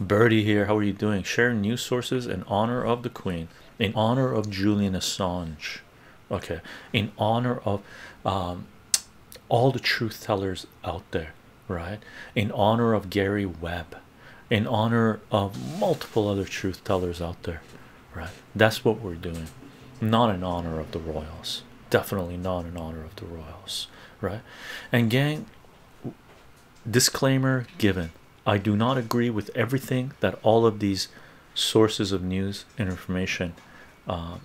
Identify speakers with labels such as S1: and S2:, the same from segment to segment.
S1: Birdie here, how are you doing? Sharing news sources in honor of the Queen, in honor of Julian Assange, okay, in honor of um, all the truth tellers out there, right? In honor of Gary Webb, in honor of multiple other truth tellers out there, right? That's what we're doing, not in honor of the royals, definitely not in honor of the royals, right? And, gang, disclaimer given I do not agree with everything that all of these sources of news and information. Uh,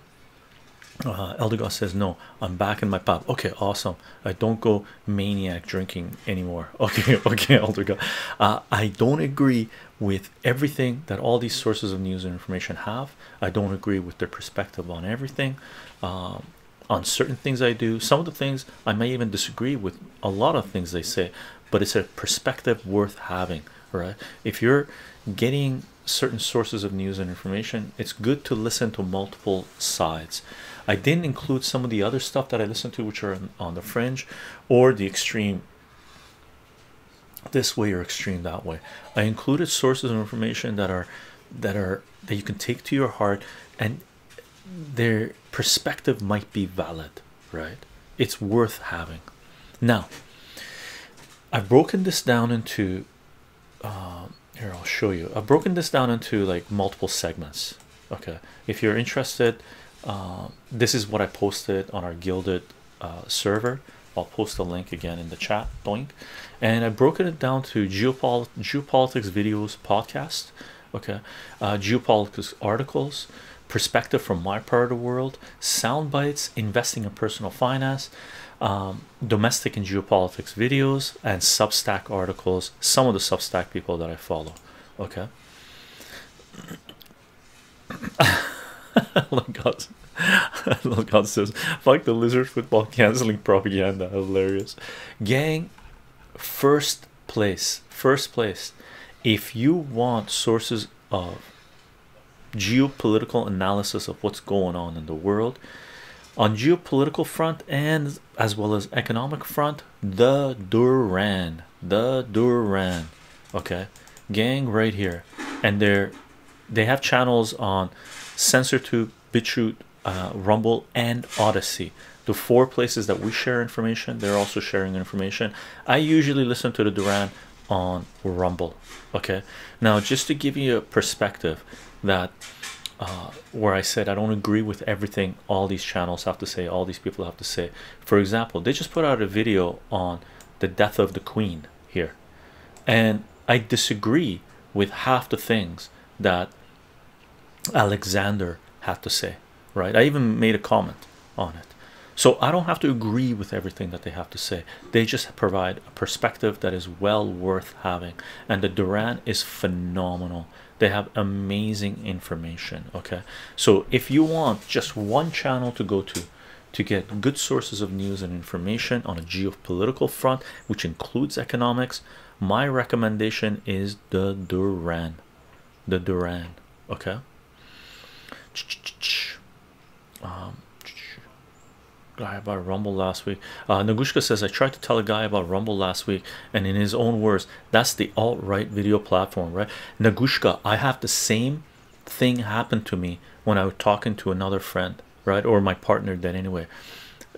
S1: uh, says no. I'm back in my pub. Okay, awesome. I don't go maniac drinking anymore. Okay, okay, Elder Uh, I don't agree with everything that all these sources of news and information have. I don't agree with their perspective on everything. Um, on certain things, I do. Some of the things I may even disagree with a lot of things they say, but it's a perspective worth having if you're getting certain sources of news and information it's good to listen to multiple sides. I didn't include some of the other stuff that i listen to which are on the fringe or the extreme this way or extreme that way. I included sources of information that are that are that you can take to your heart and their perspective might be valid right? It's worth having. Now I've broken this down into uh, here I'll show you. I've broken this down into like multiple segments. Okay. If you're interested uh, this is what I posted on our Guilded uh, server. I'll post the link again in the chat. Doink and I've broken it down to geopol geopolitics videos podcast okay. Uh, geopolitics articles perspective from my part of the world sound bites investing in personal finance um, domestic and geopolitics videos and substack articles some of the substack people that i follow okay? Look God, look God says fuck the lizard football canceling propaganda hilarious. Gang first place first place. If you want sources of geopolitical analysis of what's going on in the world on geopolitical front and as well as economic front the duran the duran okay? Gang right here. And they're they have channels on CensorTube BitChute uh, rumble and Odysee. The four places that we share information they're also sharing information. I usually listen to the duran on rumble okay? Now just to give you a perspective that uh, where I said I don't agree with everything all these channels have to say, all these people have to say. For example, they just put out a video on the death of the queen here, and I disagree with half the things that Alexander had to say. Right, I even made a comment on it. So I don't have to agree with everything that they have to say. They just provide a perspective that is well worth having, and the Duran is phenomenal they have amazing information okay? So if you want just one channel to go to to get good sources of news and information on a geopolitical front which includes economics my recommendation is the duran. The duran okay? Um, guy about Rumble last week. Uh, Nagushka says I tried to tell a guy about Rumble last week, and in his own words, that's the alt-right video platform, right? Nagushka, I have the same thing happen to me when I was talking to another friend, right, or my partner. Then anyway,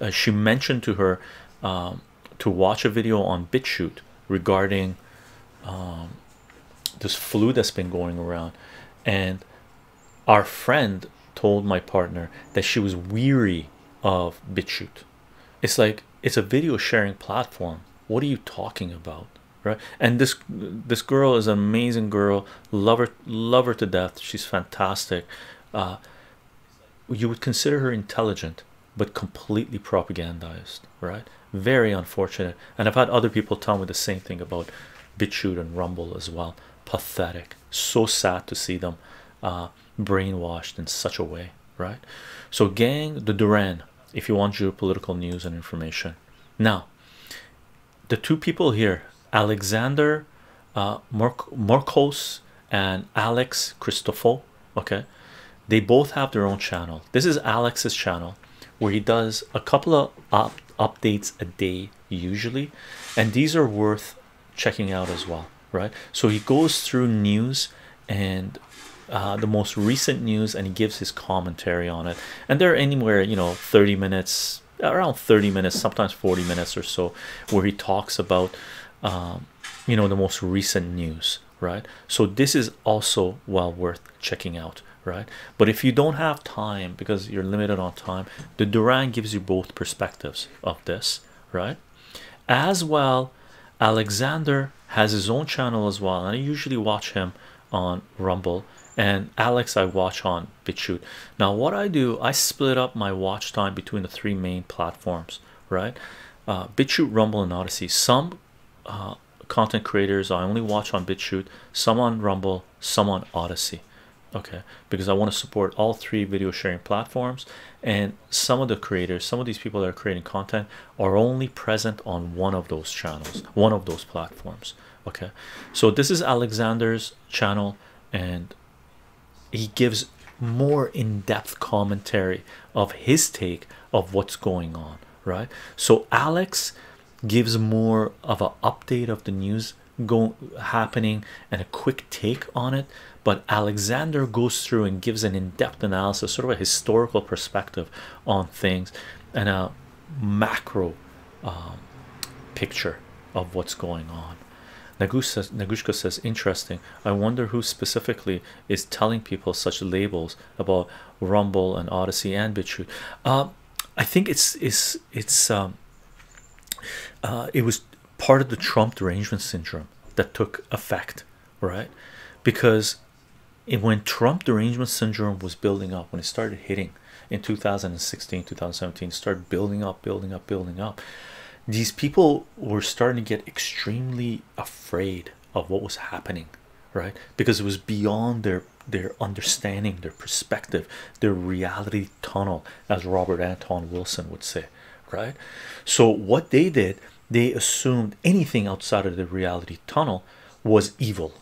S1: uh, she mentioned to her um, to watch a video on BitChute regarding um, this flu that's been going around, and our friend told my partner that she was weary of BitChute. It's like it's a video sharing platform. What are you talking about? Right? And this this girl is an amazing girl, love her, love her to death. She's fantastic. Uh, you would consider her intelligent, but completely propagandized, right? Very unfortunate. And I've had other people tell me the same thing about BitChute and Rumble as well. Pathetic. So sad to see them uh, brainwashed in such a way, right? So, gang, the Duran, if you want geopolitical news and information. Now, the two people here, Alexander uh, Mercouris and Alex Christoforou, okay, they both have their own channel. This is Alex's channel where he does a couple of up updates a day, usually, and these are worth checking out as well, right? So he goes through news and uh, the most recent news and he gives his commentary on it. And they're anywhere you know 30 minutes around 30 minutes sometimes 40 minutes or so where he talks about um, you know the most recent news right? So this is also well worth checking out right? But if you don't have time because you're limited on time the Duran gives you both perspectives of this right? As well Alexander has his own channel as well and I usually watch him on Rumble and Alex I watch on BitChute now what I do I split up my watch time between the three main platforms right? Uh, BitChute Rumble and Odysee. Some uh, content creators I only watch on BitChute some on Rumble some on Odysee okay? Because I want to support all three video sharing platforms and some of the creators some of these people that are creating content are only present on one of those channels one of those platforms okay? So this is Alexander's channel and he gives more in-depth commentary of his take of what's going on right? So Alex gives more of an update of the news go happening and a quick take on it but Alexander goes through and gives an in-depth analysis sort of a historical perspective on things and a macro um, picture of what's going on Nagushka says, interesting. I wonder who specifically is telling people such labels about Rumble and Odysee and BitChute. Uh, I think it's it's it's um, uh, it was part of the Trump derangement syndrome that took effect, right? Because it, when Trump derangement syndrome was building up, when it started hitting in 2016, 2017, started building up, building up, building up, these people were starting to get extremely afraid of what was happening, right? Because it was beyond their their understanding, their perspective, their reality tunnel, as Robert Anton Wilson would say, right? So what they did, they assumed anything outside of the reality tunnel was evil.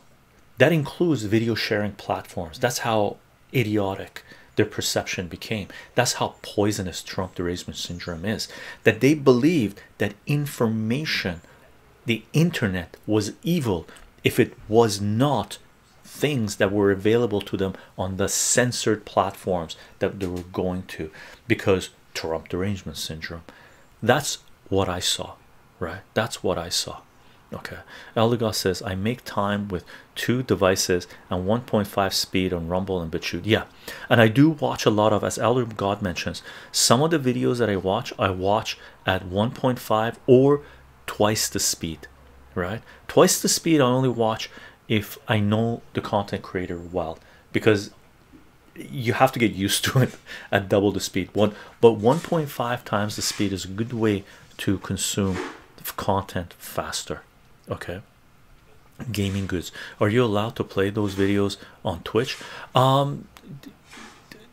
S1: That includes video sharing platforms. That's how idiotic their perception became. That's how poisonous Trump derangement syndrome is. That they believed that information, the internet, was evil if it was not things that were available to them on the censored platforms that they were going to because Trump derangement syndrome. That's what I saw, right? That's what I saw. Okay, Eldegoss says I make time with two devices and 1.5 speed on Rumble and BitChute. Yeah, and I do watch a lot of, as Elder God mentions, some of the videos that I watch, I watch at 1.5 or twice the speed, right? Twice the speed I only watch if I know the content creator well because you have to get used to it at double the speed one but 1.5 times the speed is a good way to consume content faster okay gaming goods are you allowed to play those videos on twitch um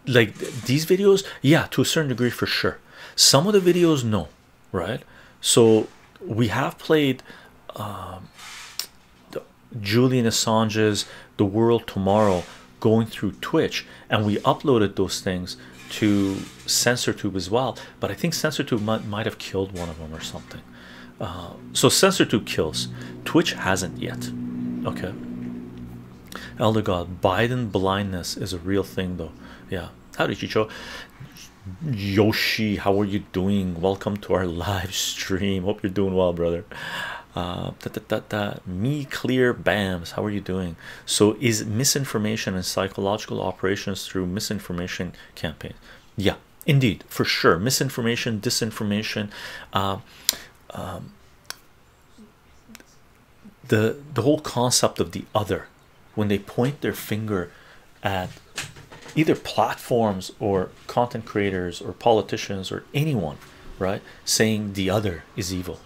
S1: like these videos yeah to a certain degree for sure some of the videos no right so we have played um Julian Assange's The World Tomorrow going through Twitch, and we uploaded those things to CensorTube as well. But I think CensorTube might, might have killed one of them or something. Uh, so CensorTube kills, Twitch hasn't yet. Okay, Elder God, Biden blindness is a real thing, though. Yeah, howdy, chycho. Yoshi, how are you doing? Welcome to our live stream. Hope you're doing well, brother uh da, da, da, me clear bams how are you doing so is misinformation and psychological operations through misinformation campaign yeah indeed for sure misinformation disinformation uh, um, the the whole concept of the other when they point their finger at either platforms or content creators or politicians or anyone right saying the other is evil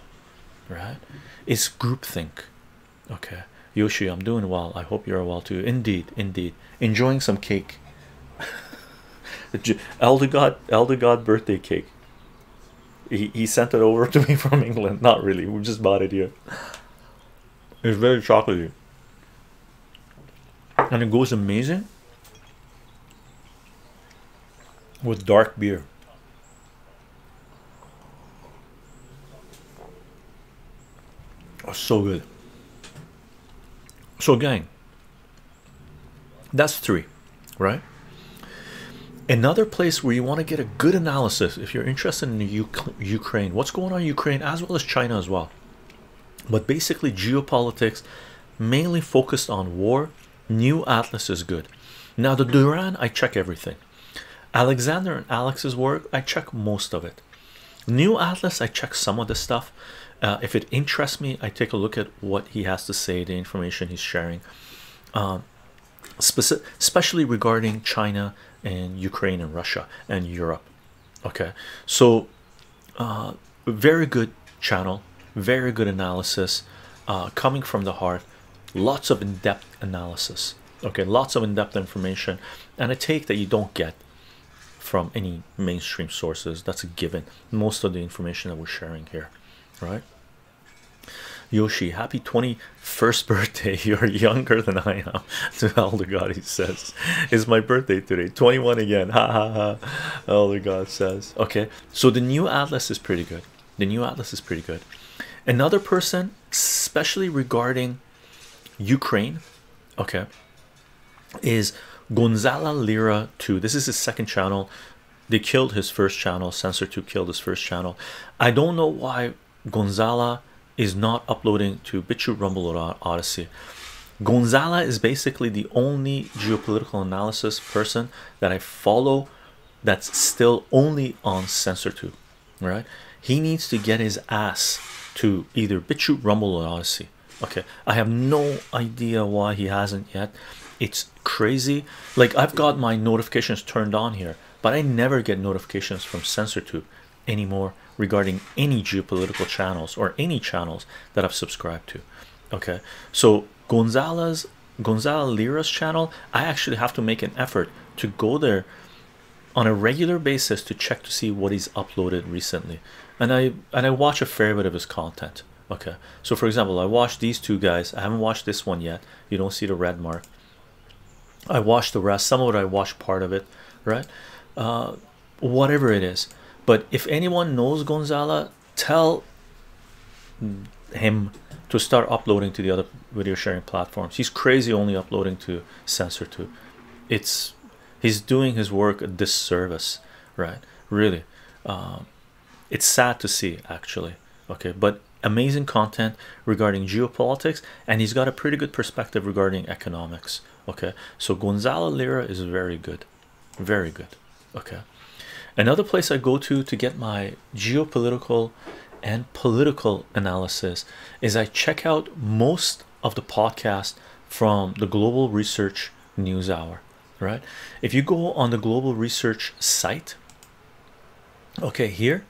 S1: right it's groupthink. Okay. Yoshi i'm doing well. I hope you're well too. Indeed indeed. Enjoying some cake. Elder god elder god birthday cake he, he sent it over to me from england. Not really. We just bought it here. It's very chocolatey. And it goes amazing with dark beer. Oh, so good. So, gang, That's three, right? Another place where you want to get a good analysis if you're interested in Ukraine, what's going on in Ukraine as well as China as well. But basically, geopolitics mainly focused on war. New Atlas is good. Now, the Duran, I check everything. Alexander and Alex's work, I check most of it. New Atlas, I check some of the stuff. Uh, if it interests me, I take a look at what he has to say, the information he's sharing, um, especially regarding China and Ukraine and Russia and Europe. Okay, so uh, very good channel, very good analysis, uh, coming from the heart, lots of in-depth analysis. Okay, lots of in-depth information, and a take that you don't get from any mainstream sources. That's a given. Most of the information that we're sharing here, right? Yoshi, happy 21st birthday. You're younger than I am. To Elder God, he says, It's my birthday today. 21 again. Ha ha ha. Elder God says, Okay, so the new Atlas is pretty good. The new Atlas is pretty good. Another person, especially regarding Ukraine, okay, is Gonzalo Lira 2. This is his second channel. They killed his first channel. CensorTube killed his first channel. I don't know why Gonzalo is not uploading to BitChute, Rumble, or Odysee. Gonzalo is basically the only geopolitical analysis person that I follow that's still only on CensorTube, right? He needs to get his ass to either BitChute, Rumble, or Odysee. Okay, I have no idea why he hasn't yet. It's crazy. Like I've got my notifications turned on here, but I never get notifications from CensorTube anymore regarding any geopolitical channels or any channels that I've subscribed to. Okay, so Gonzalez Gonzalo Lira's channel, I actually have to make an effort to go there on a regular basis to check to see what he's uploaded recently, and I and I watch a fair bit of his content. Okay, so for example, I watched these two guys. I haven't watched this one yet. You don't see the red mark. I watched the rest. Some of it I watched part of it, right? Uh, whatever it is but if anyone knows Gonzalo, tell him to start uploading to the other video sharing platforms. He's crazy only uploading to CensorTube. It's he's doing his work a disservice, right? Really, um, it's sad to see actually. Okay, but amazing content regarding geopolitics, and he's got a pretty good perspective regarding economics. Okay, so Gonzalo Lira is very good, very good. Okay. Another place I go to to get my geopolitical and political analysis is I check out most of the podcast from the Global Research News Hour. Right, if you go on the Global Research site, okay, here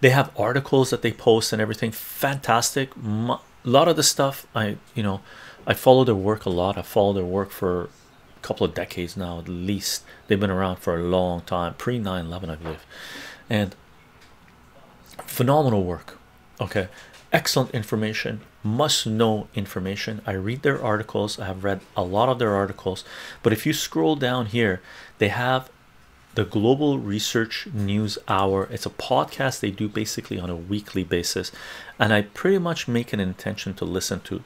S1: they have articles that they post and everything fantastic. A lot of the stuff I you know I follow their work a lot. I follow their work for couple of decades now at least. They've been around for a long time pre 9-11 i believe. And phenomenal work okay? Excellent information must know information. I read their articles i have read a lot of their articles but if you scroll down here they have the global research news hour. It's a podcast they do basically on a weekly basis and i pretty much make an intention to listen to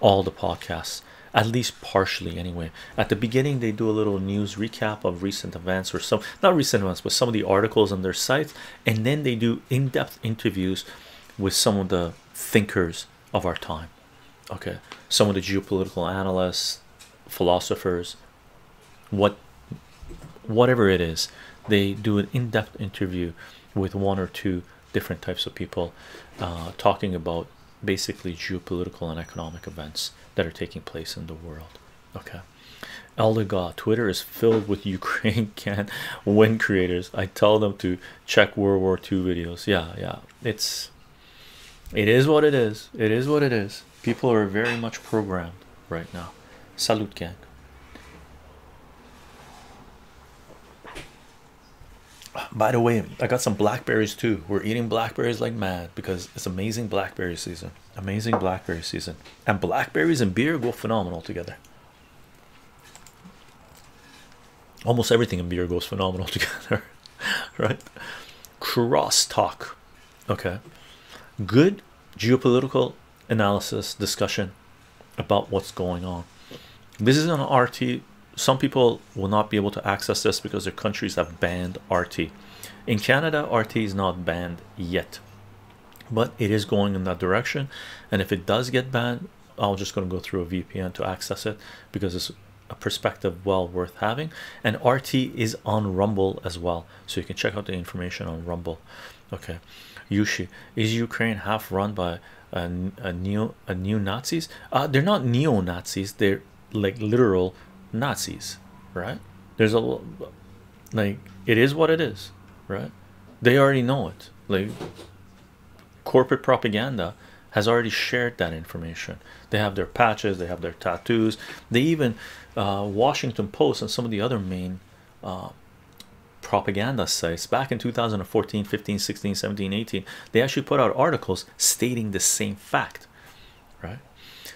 S1: all the podcasts at least partially anyway. At the beginning they do a little news recap of recent events or some not recent events but some of the articles on their sites and then they do in-depth interviews with some of the thinkers of our time okay? Some of the geopolitical analysts philosophers what whatever it is they do an in-depth interview with one or two different types of people uh, talking about basically geopolitical and economic events that are taking place in the world. Okay, Elder God, Twitter is filled with Ukraine can win creators. I tell them to check World War II videos. Yeah, yeah, it's it is what it is. It is what it is. People are very much programmed right now. Salute, gang. By the way, I got some blackberries too. We're eating blackberries like mad because it's amazing blackberry season. Amazing blackberry season. And blackberries and beer go phenomenal together. Almost everything in beer goes phenomenal together, right? Cross talk. Okay. Good geopolitical analysis discussion about what's going on. This is an RT some people will not be able to access this because their countries have banned RT. In Canada, RT is not banned yet, but it is going in that direction. And if it does get banned, I'm just going to go through a VPN to access it because it's a perspective well worth having. And RT is on Rumble as well, so you can check out the information on Rumble. Okay, Yushi is Ukraine half run by a, a neo a neo Nazis? Uh, they're not neo Nazis. They're like literal Nazis, right? There's a like it is what it is, right? They already know it. Like corporate propaganda has already shared that information. They have their patches, they have their tattoos, they even uh, Washington Post and some of the other main uh, propaganda sites back in 2014 15 16 17 18 they actually put out articles stating the same fact right?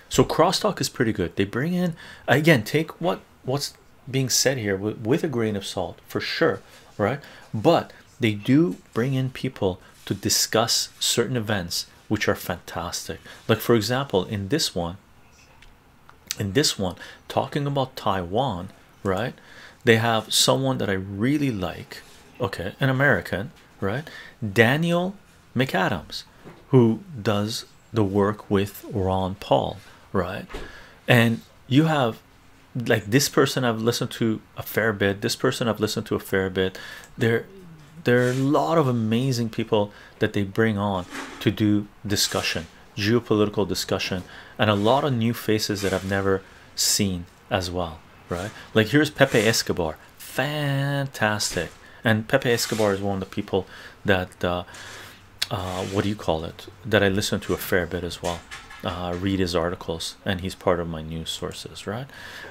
S1: So crosstalk is pretty good. They bring in again take what what's being said here with, with a grain of salt for sure right? But they do bring in people to discuss certain events which are fantastic. Like for example in this one in this one talking about Taiwan right they have someone that I really like okay an American right Daniel McAdams who does the work with Ron Paul right? And you have like this person I've listened to a fair bit this person I've listened to a fair bit. There there are a lot of amazing people that they bring on to do discussion geopolitical discussion and a lot of new faces that I've never seen as well right? Like here's Pepe Escobar. Fantastic. And Pepe Escobar is one of the people that uh, uh, what do you call it? That I listen to a fair bit as well. Uh, read his articles and he's part of my news sources right?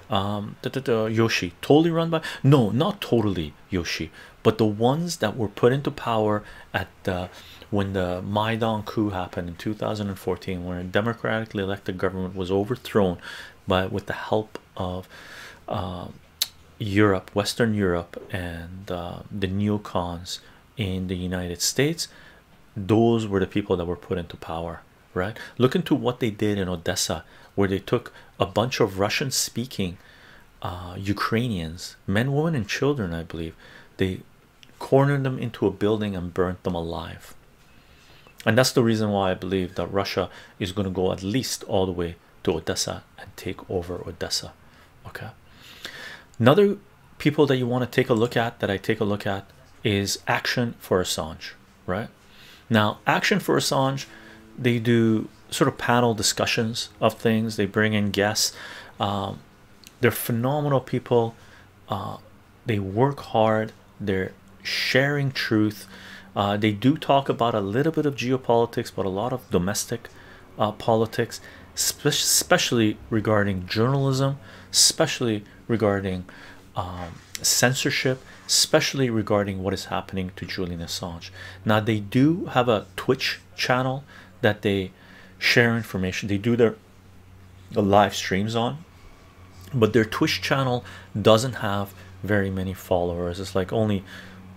S1: Um da, da, da, Yoshi. Totally run by no not totally Yoshi but the ones that were put into power at the when the Maidan coup happened in 2014 when a democratically elected government was overthrown by with the help of uh, Europe Western Europe and uh, the neocons in the United States those were the people that were put into power right? Look into what they did in Odessa where they took a bunch of Russian speaking uh, Ukrainians men women and children I believe. They cornered them into a building and burnt them alive. And that's the reason why I believe that Russia is going to go at least all the way to Odessa and take over Odessa okay? Another people that you want to take a look at that I take a look at is action for Assange right? Now action for Assange they do sort of panel discussions of things. They bring in guests. Um, they're phenomenal people. Uh, they work hard. They're sharing truth. Uh, they do talk about a little bit of geopolitics but a lot of domestic uh, politics especially regarding journalism especially regarding um, censorship especially regarding what is happening to Julian Assange. Now they do have a Twitch channel that they share information they do their the live streams on but their Twitch channel doesn't have very many followers. It's like only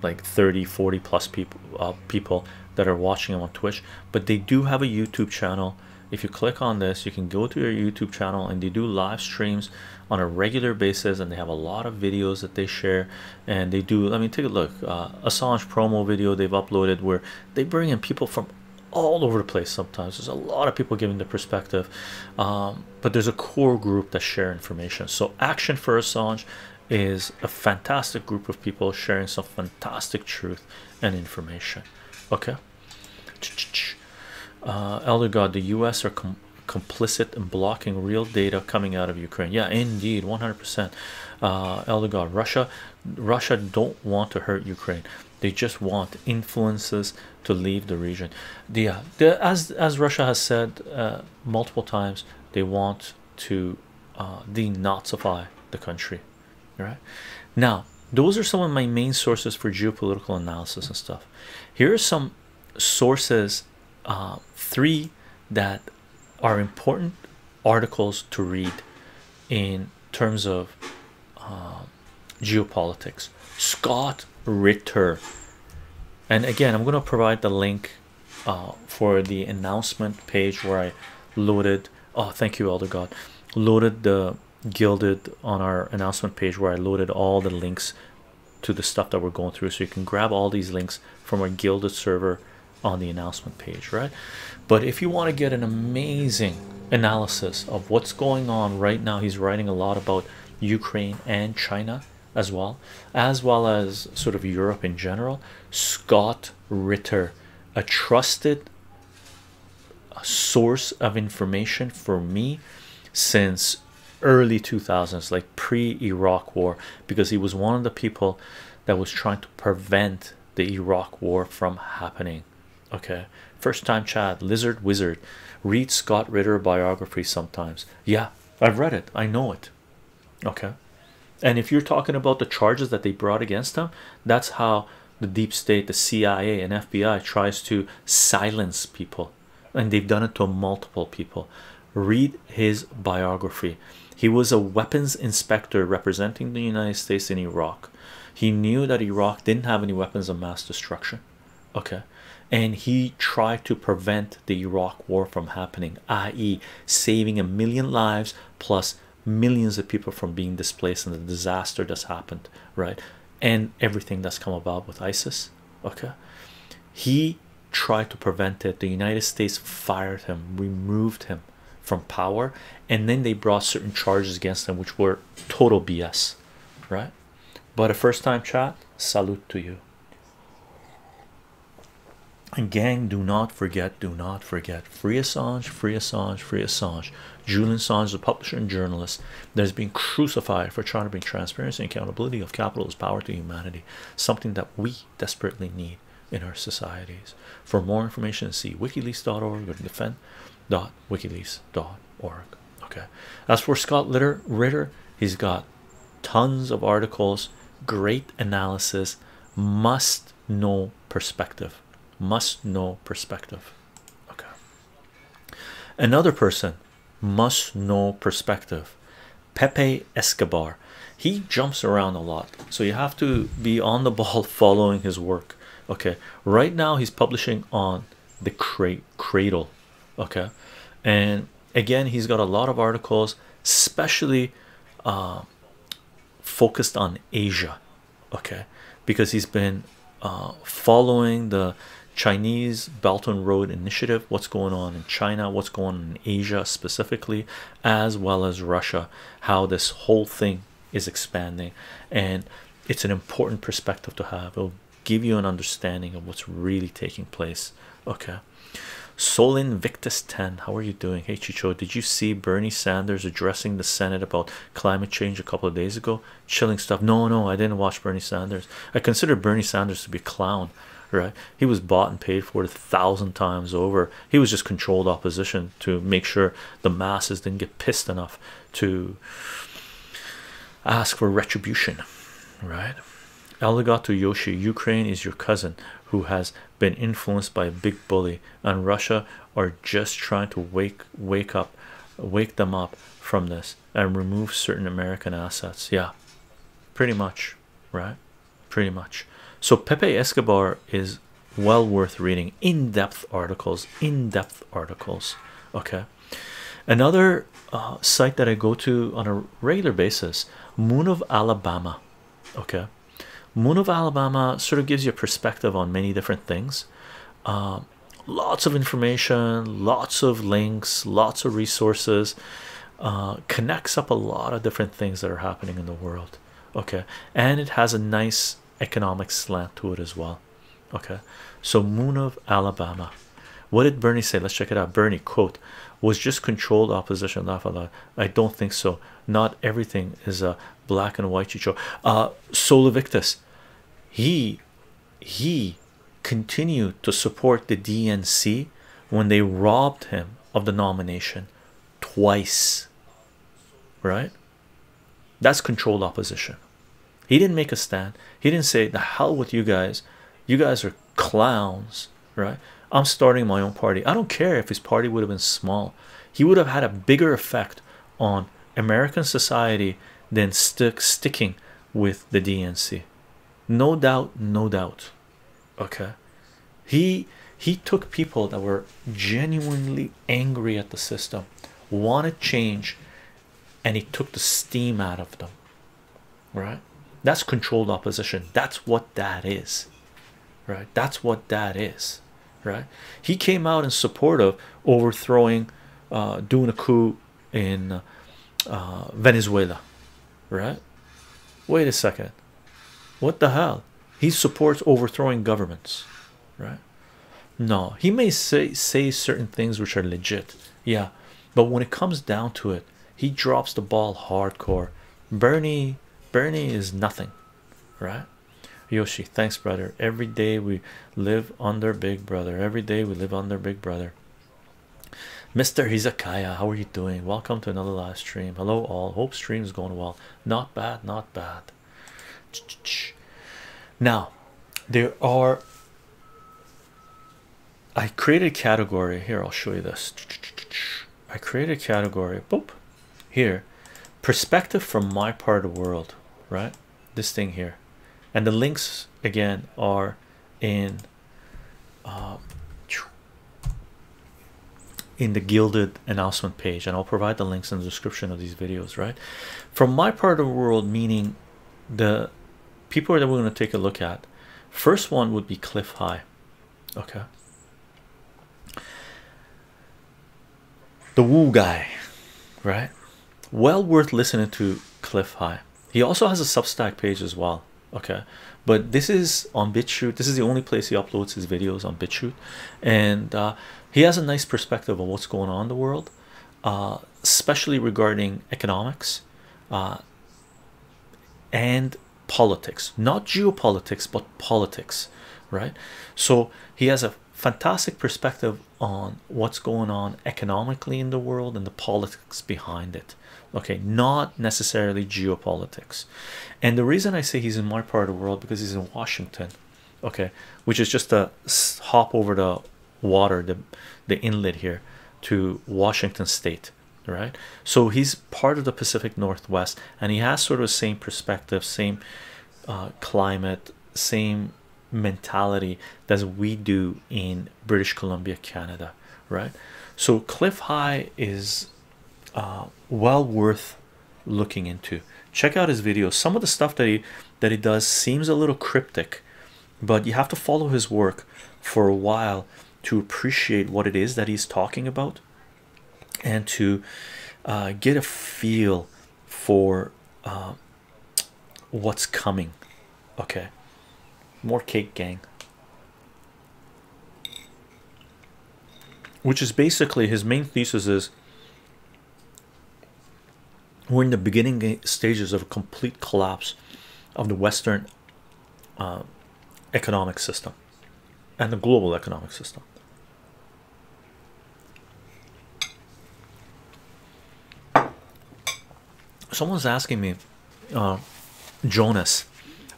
S1: like 30 40 plus people uh, people that are watching them on Twitch but they do have a YouTube channel. If you click on this you can go to your YouTube channel and they do live streams on a regular basis and they have a lot of videos that they share. And they do let me take a look uh, Assange promo video they've uploaded where they bring in people from all over the place sometimes. There's a lot of people giving the perspective um, but there's a core group that share information. So action for Assange is a fantastic group of people sharing some fantastic truth and information. Okay? Uh, elder god the u.s are com complicit in blocking real data coming out of ukraine. Yeah indeed 100 percent. Uh, elder god russia russia don't want to hurt ukraine. They just want influences to leave the region. The, uh, the as as russia has said uh, multiple times they want to uh, denazify the country right? Now those are some of my main sources for geopolitical analysis and stuff. Here are some sources uh, three that are important articles to read in terms of uh, geopolitics. Scott Ritter. And again I'm going to provide the link uh, for the announcement page where I loaded oh thank you elder god loaded the Guilded on our announcement page where I loaded all the links to the stuff that we're going through. So you can grab all these links from our Guilded server on the announcement page right? But if you want to get an amazing analysis of what's going on right now he's writing a lot about Ukraine and China as well as well as sort of Europe in general Scott Ritter a trusted source of information for me since early 2000s like pre-Iraq war because he was one of the people that was trying to prevent the Iraq war from happening okay? First time chat lizard wizard read Scott Ritter biography sometimes. Yeah I've read it. I know it okay? And if you're talking about the charges that they brought against him that's how the deep state the CIA and FBI tries to silence people. And they've done it to multiple people. Read his biography he was a weapons inspector representing the United States in Iraq. He knew that Iraq didn't have any weapons of mass destruction. Okay. And he tried to prevent the Iraq war from happening i.e saving a million lives plus millions of people from being displaced in the disaster that's happened right? And everything that's come about with ISIS. Okay. He tried to prevent it. The United States fired him removed him from power and then they brought certain charges against them which were total BS right? But a first time chat salute to you. And gang do not forget do not forget. Free Assange free Assange free Assange. Julian Assange the publisher and journalist that has been crucified for trying to bring transparency and accountability of capitalist power to humanity something that we desperately need in our societies. For more information see wikileaks.org or defend.wikileaks.org okay. As for Scott Litter Ritter he's got tons of articles. Great analysis. Must know perspective. Must know perspective. Okay. Another person. Must know perspective. Pepe Escobar. He jumps around a lot so you have to be on the ball following his work. Okay. Right now he's publishing on the cradle okay. And again he's got a lot of articles especially uh, focused on Asia. Okay. Because he's been uh, following the Chinese Belt and Road Initiative, what's going on in China, what's going on in Asia specifically, as well as Russia, how this whole thing is expanding, and it's an important perspective to have. It'll give you an understanding of what's really taking place. Okay, Solin Victus 10, how are you doing? Hey chycho, did you see Bernie Sanders addressing the Senate about climate change a couple of days ago? Chilling stuff. No, no, I didn't watch Bernie Sanders. I consider Bernie Sanders to be a clown right he was bought and paid for it a thousand times over he was just controlled opposition to make sure the masses didn't get pissed enough to ask for retribution right Alligato Yoshi Ukraine is your cousin who has been influenced by a big bully and Russia are just trying to wake wake up wake them up from this and remove certain American assets. Yeah. Pretty much right? Pretty much. So Pepe Escobar is well worth reading. In-depth articles in-depth articles. Okay. Another uh, site that I go to on a regular basis Moon of Alabama. Okay Moon of Alabama sort of gives you a perspective on many different things. Uh, lots of information lots of links lots of resources uh, connects up a lot of different things that are happening in the world okay? And it has a nice economic slant to it as well okay? So moon of alabama. What did bernie say? Let's check it out. Bernie quote was just controlled opposition laugh out i don't think so. Not everything is a black and white chycho uh solovictus he he continued to support the dnc when they robbed him of the nomination twice right? That's controlled opposition. He didn't make a stand. He didn't say the hell with you guys. You guys are clowns right? I'm starting my own party. I don't care if his party would have been small. He would have had a bigger effect on american society than stick sticking with the dnc no doubt no doubt. Okay? He he took people that were genuinely angry at the system wanted change and he took the steam out of them. Right? That's controlled opposition. That's what that is. Right? That's what that is. Right? He came out in support of overthrowing uh, doing a coup in uh, Venezuela. Right? Wait a second what the hell? He supports overthrowing governments right? No he may say say certain things which are legit yeah but when it comes down to it he drops the ball hardcore. Bernie bernie is nothing right? Yoshi thanks brother. Every day we live under big brother. Every day we live under big brother. Mr hizakaya how are you doing? Welcome to another live stream. Hello all. Hope stream is going well. Not bad not bad now there are I created a category here I'll show you this. I created a category boop here perspective from my part of the world right? This thing here. And the links again are in uh, in the Guilded announcement page and I'll provide the links in the description of these videos right? From my part of the world meaning the people that we're going to take a look at. First one would be Clif High. Okay. The woo guy right? Well worth listening to Clif High. He also has a substack page as well. Okay. But this is on BitChute. This is the only place he uploads his videos on BitChute. And uh, he has a nice perspective of what's going on in the world uh, especially regarding economics uh, and politics not geopolitics but politics right? So he has a fantastic perspective on what's going on economically in the world and the politics behind it okay? Not necessarily geopolitics. And the reason i say he's in my part of the world because he's in washington okay? Which is just a hop over the water the the inlet here to washington state right? So he's part of the pacific northwest and he has sort of the same perspective same uh, climate same mentality as we do in british columbia canada right? So Clif High is uh, well worth looking into. Check out his videos. Some of the stuff that he that he does seems a little cryptic but you have to follow his work for a while to appreciate what it is that he's talking about and to uh, get a feel for uh, what's coming. Okay. More cake gang. Which is basically his main thesis is we're in the beginning stages of a complete collapse of the western uh, economic system and the global economic system someone's asking me uh, jonas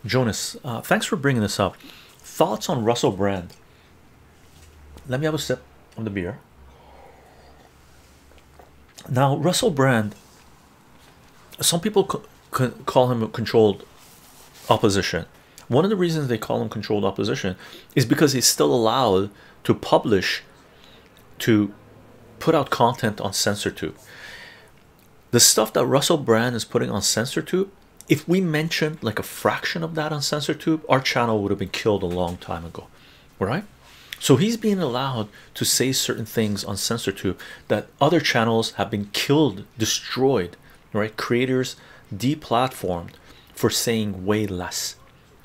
S1: jonas uh, thanks for bringing this up. Thoughts on russell brand? Let me have a sip of the beer. Now russell brand some people call him a controlled opposition. One of the reasons they call him controlled opposition is because he's still allowed to publish to put out content on censortube the stuff that russell brand is putting on censortube if we mentioned like a fraction of that on censortube our channel would have been killed a long time ago right? So he's being allowed to say certain things on censortube that other channels have been killed destroyed right? Creators deplatformed for saying way less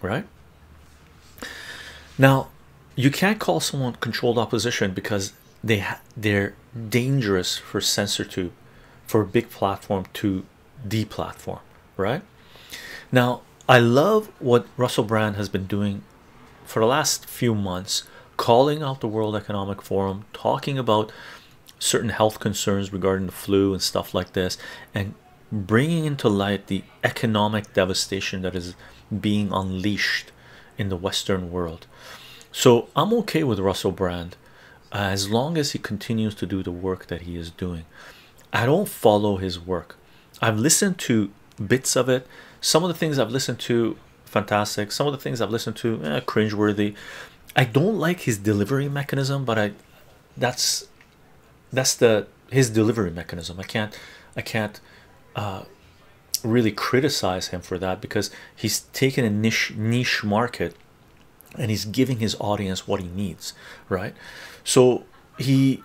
S1: right? Now you can't call someone controlled opposition because they they're dangerous for censortube for a big platform to deplatform right? Now i love what russell brand has been doing for the last few months calling out the world economic forum talking about certain health concerns regarding the flu and stuff like this and bringing into light the economic devastation that is being unleashed in the western world. So i'm okay with russell brand as long as he continues to do the work that he is doing i don't follow his work. I've listened to bits of it. Some of the things i've listened to fantastic. Some of the things i've listened to eh, cringeworthy. I don't like his delivery mechanism but i that's that's the his delivery mechanism. I can't i can't uh, really criticize him for that because he's taken a niche niche market and he's giving his audience what he needs right? So he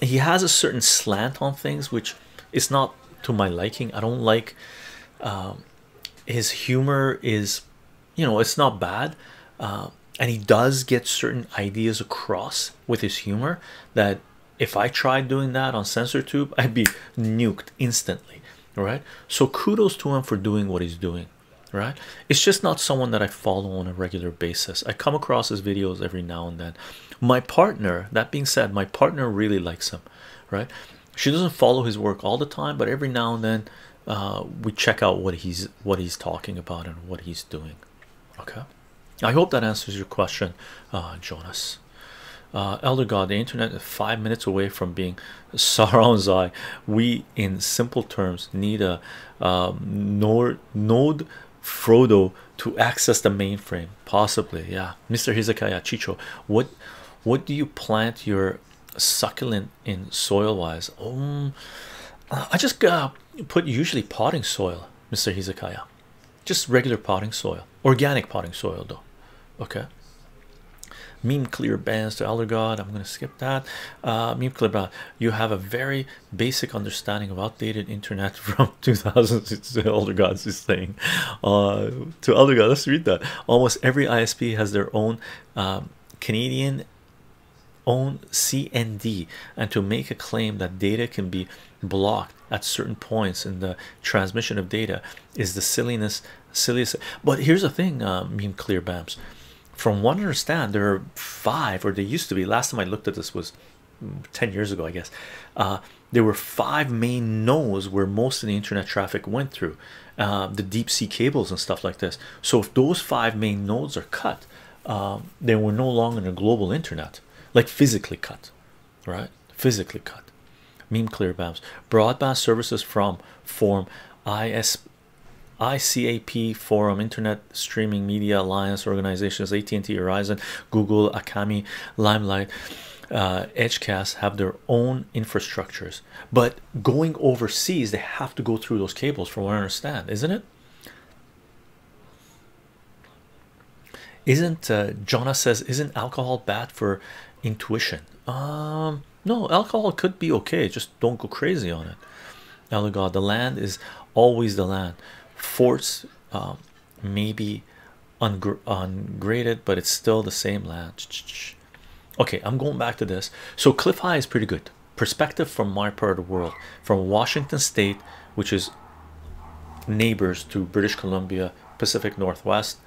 S1: he has a certain slant on things which is not to my liking. I don't like um, his humor is you know it's not bad uh, and he does get certain ideas across with his humor that if i tried doing that on tube, i'd be nuked instantly right? So kudos to him for doing what he's doing right? It's just not someone that i follow on a regular basis. I come across his videos every now and then my partner that being said my partner really likes him right? She doesn't follow his work all the time but every now and then uh, we check out what he's what he's talking about and what he's doing okay? I hope that answers your question uh, jonas. Uh, elder god the internet is five minutes away from being sauron's eye. We in simple terms need a um, node node frodo to access the mainframe possibly yeah. Mr hizakaya chycho what what do you plant your succulent in soil wise um i just uh, put usually potting soil mr hizakaya just regular potting soil. Organic potting soil though. Okay? Meme clear bands to elder god. I'm going to skip that. Uh meme clear band you have a very basic understanding of outdated internet from 2000s to elder gods is saying. Uh to elder god let's read that. Almost every isp has their own um, canadian own CDN and to make a claim that data can be blocked at certain points in the transmission of data is the silliness silliest. But here's the thing uh, meme clear bams from what I understand there are five or they used to be last time I looked at this was mm, 10 years ago I guess uh, there were five main nodes where most of the internet traffic went through uh, the deep sea cables and stuff like this. So if those five main nodes are cut then we're no longer in a global internet like physically cut right? Physically cut. Meme clear babs broadband services from form is ICAP forum internet streaming media alliance organizations AT&T Verizon Google Akamai Limelight uh, Edgecast have their own infrastructures. But going overseas they have to go through those cables from what I understand isn't it? Isn't uh, Jonah says isn't alcohol bad for intuition. Um no alcohol could be okay just don't go crazy on it. Elder God the land is always the land. Forts um, maybe ungr ungraded but it's still the same land. Okay I'm going back to this. So Clif High is pretty good. Perspective from my part of the world. From Washington state which is neighbors to British Columbia Pacific Northwest.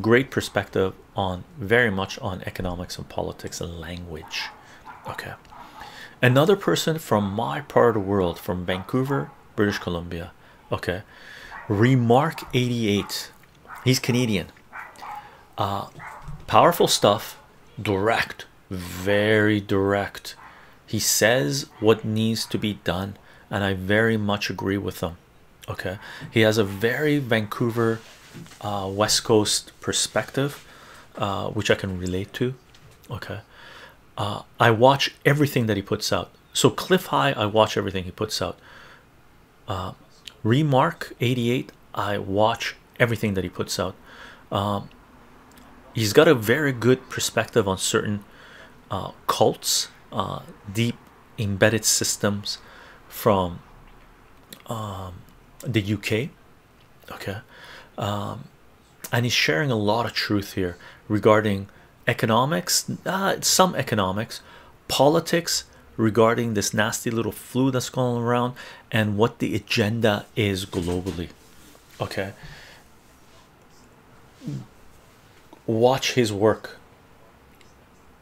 S1: Great perspective on very much on economics and politics and language. Okay. Another person from my part of the world from Vancouver British Columbia. Okay. Remark 88 he's Canadian. Uh powerful stuff. Direct. Very direct. He says what needs to be done and I very much agree with him. Okay. He has a very Vancouver uh, West Coast perspective uh, which I can relate to. Okay. Uh, I watch everything that he puts out. So Clif High I watch everything he puts out. Uh, remark 88 I watch everything that he puts out. Um, he's got a very good perspective on certain uh, cults uh, deep embedded systems from um, the UK okay. Um, and he's sharing a lot of truth here regarding economics uh, some economics politics regarding this nasty little flu that's going around and what the agenda is globally. Okay? Watch his work.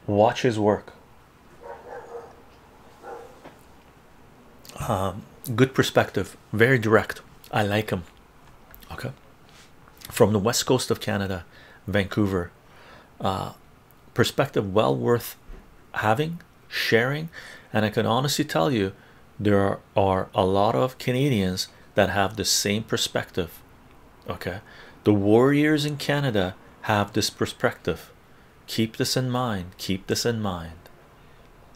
S1: Watch his work. Um, good perspective. Very direct. I like him. Okay? From the west coast of Canada Vancouver uh, perspective well worth having sharing and I can honestly tell you there are, are a lot of Canadians that have the same perspective okay the warriors in Canada have this perspective keep this in mind keep this in mind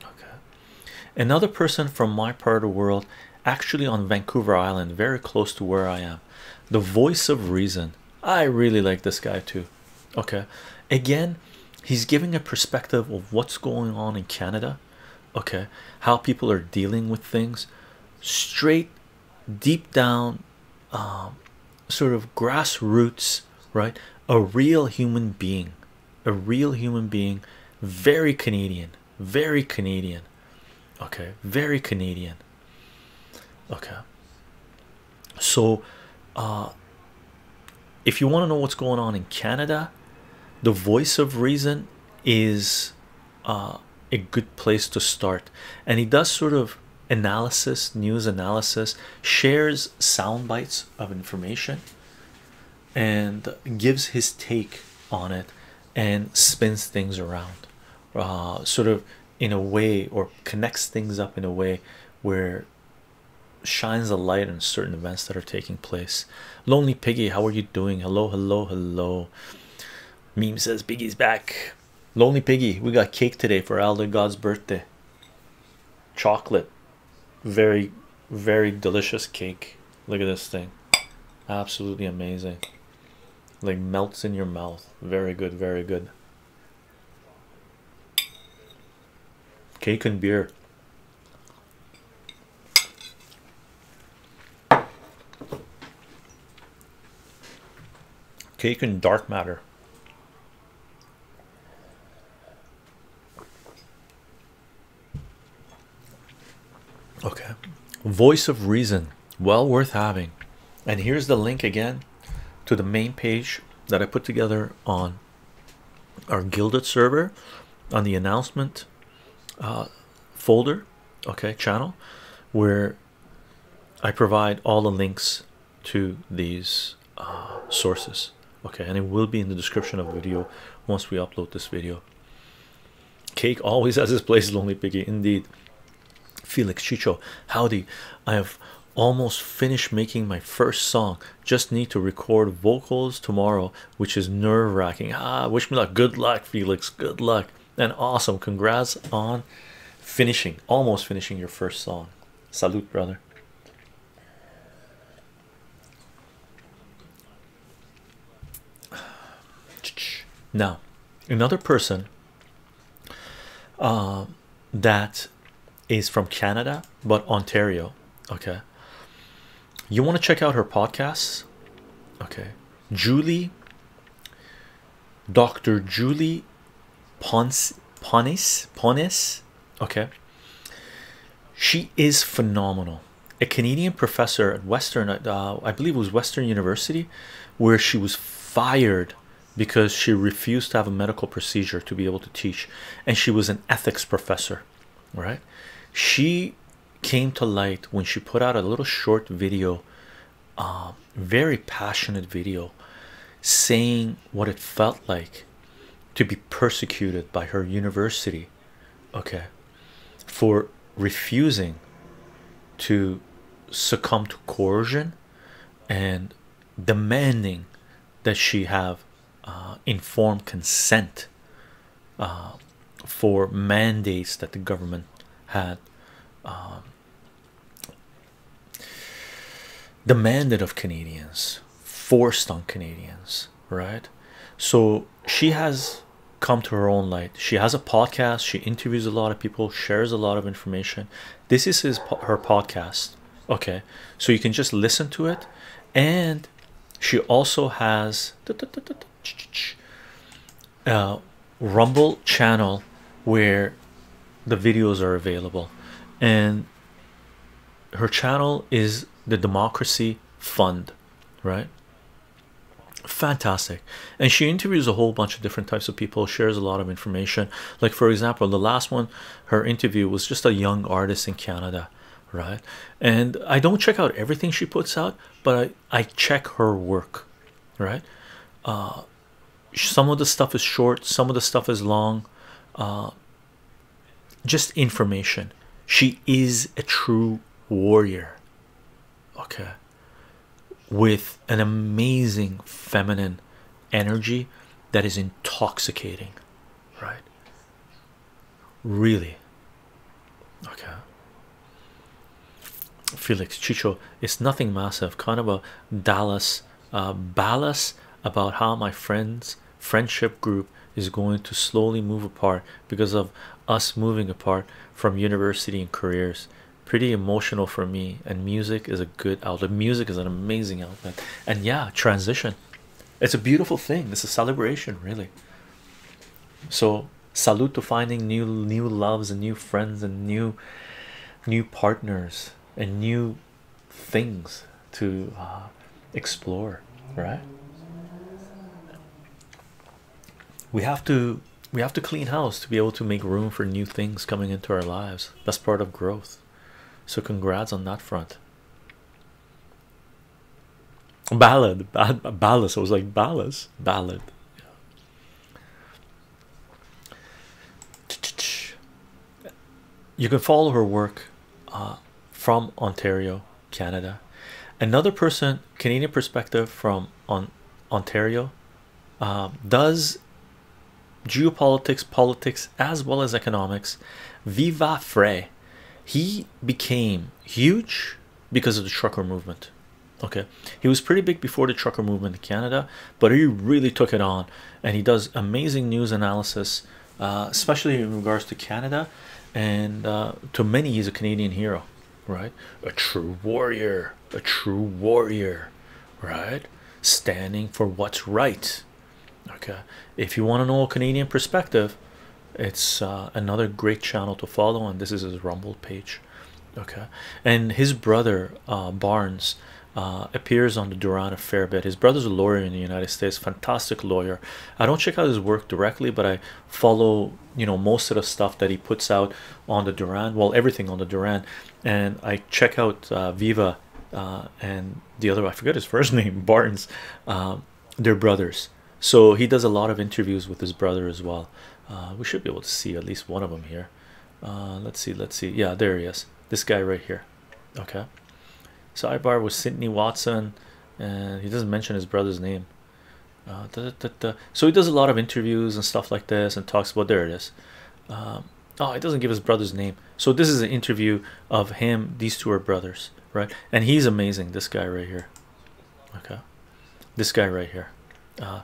S1: okay another person from my part of the world actually on Vancouver Island, very close to where I am. The voice of reason. I really like this guy too. Okay, again, he's giving a perspective of what's going on in Canada. Okay, how people are dealing with things straight deep down, um, sort of grassroots, right? A real human being, a real human being, very Canadian, very Canadian. Okay, very Canadian. Okay, so uh, if you want to know what's going on in Canada, the voice of reason is uh, a good place to start, and he does sort of analysis, news analysis, shares sound bites of information, and gives his take on it and spins things around, uh, sort of in a way, or connects things up in a way where shines a light on certain events that are taking place. Lonely Piggy, how are you doing? Hello, hello, hello. Meme says Piggy's back. Lonely Piggy, we got cake today for Elder God's birthday. Chocolate, very, very delicious cake. Look at this thing, absolutely amazing. Like melts in your mouth. Very good, very good. Cake and beer. Cake and dark matter. Okay, voice of reason, well worth having. And here's the link again to the main page that I put together on our Guilded server on the announcement uh, folder, okay, channel where I provide all the links to these uh, sources, okay, and it will be in the description of the video once we upload this video. Cake always has his place, Lonely Piggy, indeed. Felix Chycho, howdy. I have almost finished making my first song. Just need to record vocals tomorrow, which is nerve wracking. Ah, wish me luck. Good luck, Felix. Good luck and awesome. Congrats on finishing, almost finishing your first song. Salute, brother. Now, another person uh, that is from Canada but Ontario. Okay, you want to check out her podcasts? Okay, Julie, Dr. Julie Pons Ponesse Ponesse. Okay, she is phenomenal. A Canadian professor at Western, uh, I believe it was Western University, where she was fired because she refused to have a medical procedure to be able to teach, and she was an ethics professor, right? She came to light when she put out a little short video, uh, very passionate video, saying what it felt like to be persecuted by her university, okay, for refusing to succumb to coercion and demanding that she have uh, informed consent uh, for mandates that the government had um, demanded of Canadians, forced on Canadians, right? So she has come to her own light. She has a podcast, she interviews a lot of people, shares a lot of information. This is his her podcast, okay? So you can just listen to it, and she also has a Rumble channel where the videos are available. And her channel is the democracy fund right? Fantastic. And she interviews a whole bunch of different types of people shares a lot of information. Like for example the last one her interview was just a young artist in canada right? And i don't check out everything she puts out but i i check her work right? Uh some of the stuff is short some of the stuff is long. Uh just information. She is a true warrior. Okay. With an amazing feminine energy that is intoxicating right? Really? Okay. Felix Chycho, it's nothing massive, kind of a Dallas uh, ballast about how my friends friendship group is going to slowly move apart because of us moving apart from university and careers. Pretty emotional for me, and music is a good outlet. Music is an amazing outlet, and yeah, transition. It's a beautiful thing. It's a celebration, really. So, salute to finding new new loves and new friends and new new partners and new things to uh, explore right we have to we have to clean house to be able to make room for new things coming into our lives. That's part of growth. So congrats on that front. Ballad. Bad ballast. I was like ballast. Ballad. You can follow her work uh, from Ontario, Canada. Another person, Canadian perspective from on Ontario, uh, does geopolitics, politics, as well as economics. Viva Frey, he became huge because of the trucker movement. Okay, he was pretty big before the trucker movement in Canada, but he really took it on, and he does amazing news analysis, uh, especially in regards to Canada. And uh, to many, he's a Canadian hero, right? A true warrior, a true warrior, right? Standing for what's right. Okay, if you want to know a Canadian perspective, it's uh, another great channel to follow, and this is his Rumble page. Okay, and his brother uh, Barnes uh, appears on the Duran a fair bit. His brother's a lawyer in the United States, fantastic lawyer. I don't check out his work directly, but I follow you know most of the stuff that he puts out on the Duran. Well, everything on the Duran, and I check out uh, Viva uh, and the other. I forget his first name, Barnes. Uh, they're brothers, so he does a lot of interviews with his brother as well. Uh, we should be able to see at least one of them here. Uh, let's see, let's see. Yeah, there he is. This guy right here. Okay So sidebar with Sydney Watson, and he doesn't mention his brother's name. Uh, da, da, da, so he does a lot of interviews and stuff like this, and talks about there it is. Um, oh, he doesn't give his brother's name. So this is an interview of him. These two are brothers, right? And he's amazing. This guy right here. Okay, this guy right here. Uh,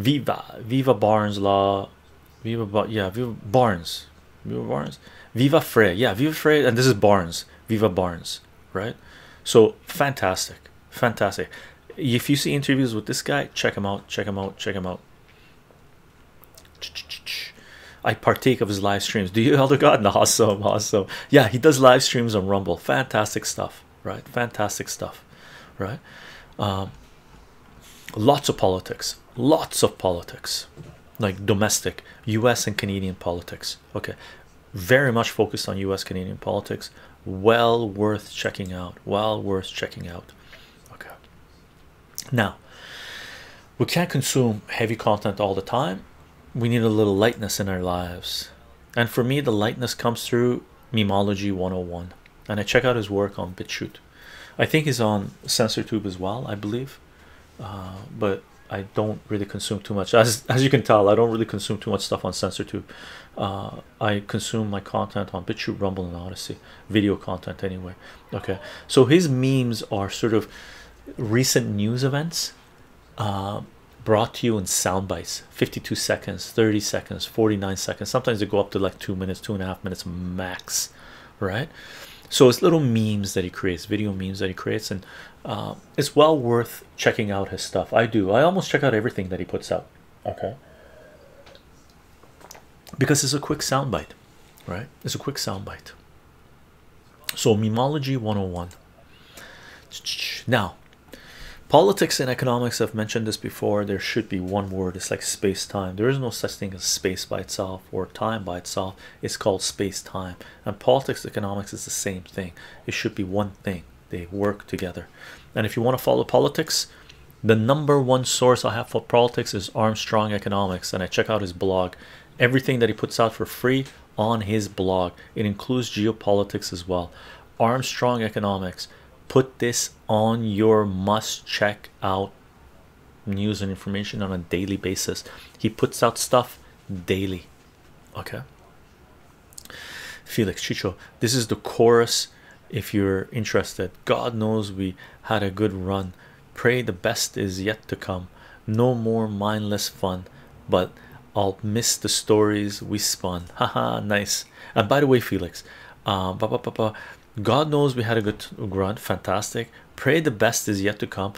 S1: Viva, Viva Barnes Law, Viva, yeah, Viva Barnes, Viva Barnes, Viva Frey, yeah, Viva Frey, and this is Barnes, Viva Barnes, right? So fantastic, fantastic. If you see interviews with this guy, check him out, check him out, check him out. I partake of his live streams. Do you, Elder God? Awesome, awesome. Yeah, he does live streams on Rumble. Fantastic stuff, right? Fantastic stuff, right? Um, lots of politics, lots of politics, like domestic US and Canadian politics. Okay, very much focused on US Canadian politics well worth checking out well worth checking out okay? Now we can't consume heavy content all the time. We need a little lightness in our lives. And for me the lightness comes through memology 101 and i check out his work on BitChute. I think he's on censortube as well i believe. Uh, but I don't really consume too much. As as you can tell I don't really consume too much stuff on censortube uh, I consume my content on BitChute Rumble and Odysee video content anyway. Okay. So his memes are sort of recent news events uh, brought to you in sound bites. 52 seconds 30 seconds 49 seconds. Sometimes they go up to like two minutes two and a half minutes max right so it's little memes that he creates video memes that he creates and uh, it's well worth checking out his stuff. I do. I almost check out everything that he puts out. Okay. Because it's a quick soundbite right? It's a quick soundbite. So memology 101 now politics and economics i've mentioned this before there should be one word it's like space-time. There is no such thing as space by itself or time by itself. It's called space-time. And politics economics is the same thing. It should be one thing. They work together. And if you want to follow politics the number one source i have for politics is armstrong economics and i check out his blog. Everything that he puts out for free on his blog. It includes geopolitics as well. Armstrong economics put this on your must check out news and information on a daily basis he puts out stuff daily okay felix chycho this is the chorus if you're interested. God knows we had a good run. Pray the best is yet to come. No more mindless fun, but I'll miss the stories we spun. Haha, nice. And by the way, Felix, uh, God knows we had a good run. Fantastic. Pray the best is yet to come.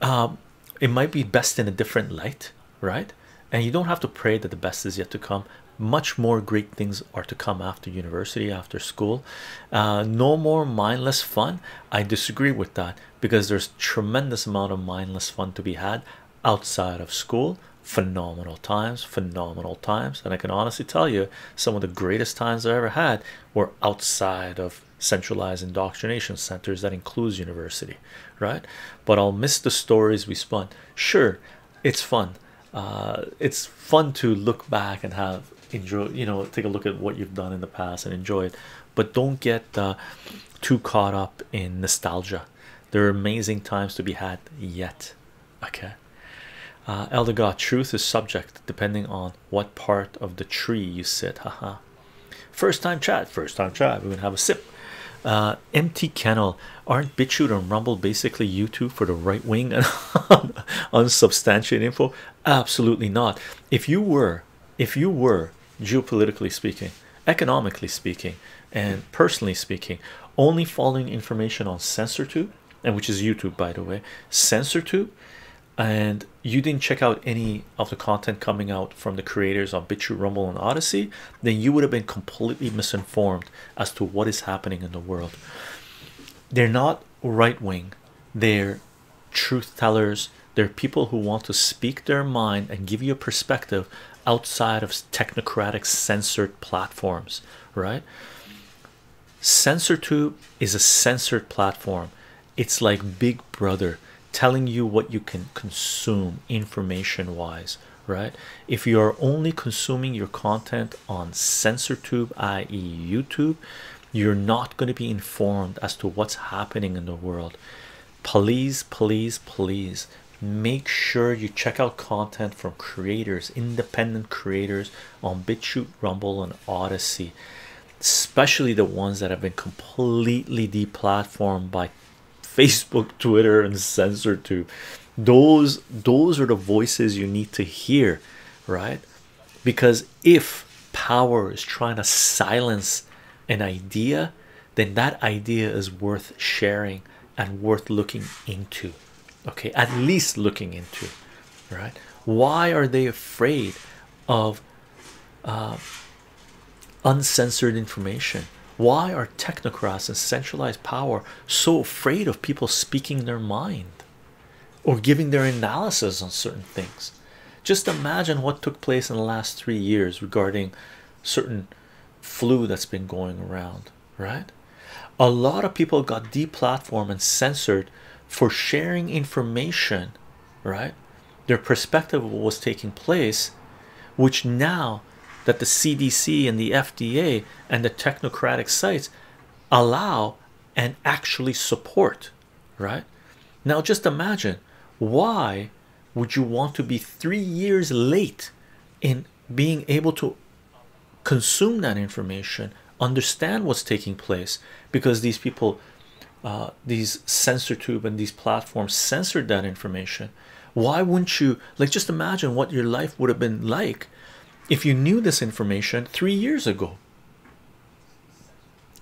S1: Um, it might be best in a different light, right? And you don't have to pray that the best is yet to come. Much more great things are to come after university, after school. Uh, no more mindless fun. I disagree with that because there's tremendous amount of mindless fun to be had outside of school phenomenal times phenomenal times and i can honestly tell you some of the greatest times i ever had were outside of centralized indoctrination centers that includes university right? But i'll miss the stories we spun. Sure it's fun. Uh, it's fun to look back and have enjoy you know take a look at what you've done in the past and enjoy it. But don't get uh, too caught up in nostalgia. There are amazing times to be had yet okay? Uh, elder god truth is subject depending on what part of the tree you sit haha. First time chat first time chat we're gonna have a sip uh, empty kennel aren't BitChute and Rumble basically YouTube for the right wing and unsubstantiated info? Absolutely not. If you were, if you were geopolitically speaking, economically speaking, and personally speaking, only following information on CensorTube, and which is YouTube by the way, CensorTube, and you didn't check out any of the content coming out from the creators on BitChute, Rumble, and Odysee, then you would have been completely misinformed as to what is happening in the world. They're not right wing, they're truth tellers, they're people who want to speak their mind and give you a perspective outside of technocratic censored platforms, right? CensorTube is a censored platform, it's like Big Brother telling you what you can consume information wise right? If you are only consuming your content on censortube i.e youtube you're not going to be informed as to what's happening in the world. Please please please make sure you check out content from creators independent creators on bitchute rumble and Odysee especially the ones that have been completely deplatformed by Facebook, Twitter, and CensorTube those those are the voices you need to hear, right? Because if power is trying to silence an idea, then that idea is worth sharing and worth looking into. Okay, at least looking into, right? Why are they afraid of uh, uncensored information? Why are technocrats and centralized power so afraid of people speaking their mind or giving their analysis on certain things? Just imagine what took place in the last three years regarding certain flu that's been going around, right? A lot of people got deplatformed and censored for sharing information, right? Their perspective of what was taking place, which now that the CDC and the FDA and the technocratic sites allow and actually support, right? Now, just imagine why would you want to be three years late in being able to consume that information, understand what's taking place because these people, uh, these CensorTube and these platforms censored that information. Why wouldn't you like just imagine what your life would have been like if you knew this information three years ago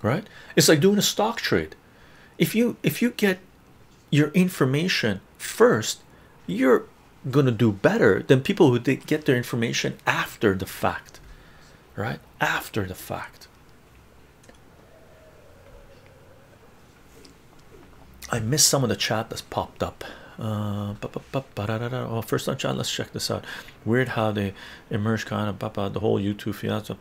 S1: right? It's like doing a stock trade. If you if you get your information first you're gonna do better than people who get their information after the fact right? After the fact. I missed some of the chat that's popped up uh, oh, first on chat let's check this out. Weird how they emerge kind of the whole youtube fiasco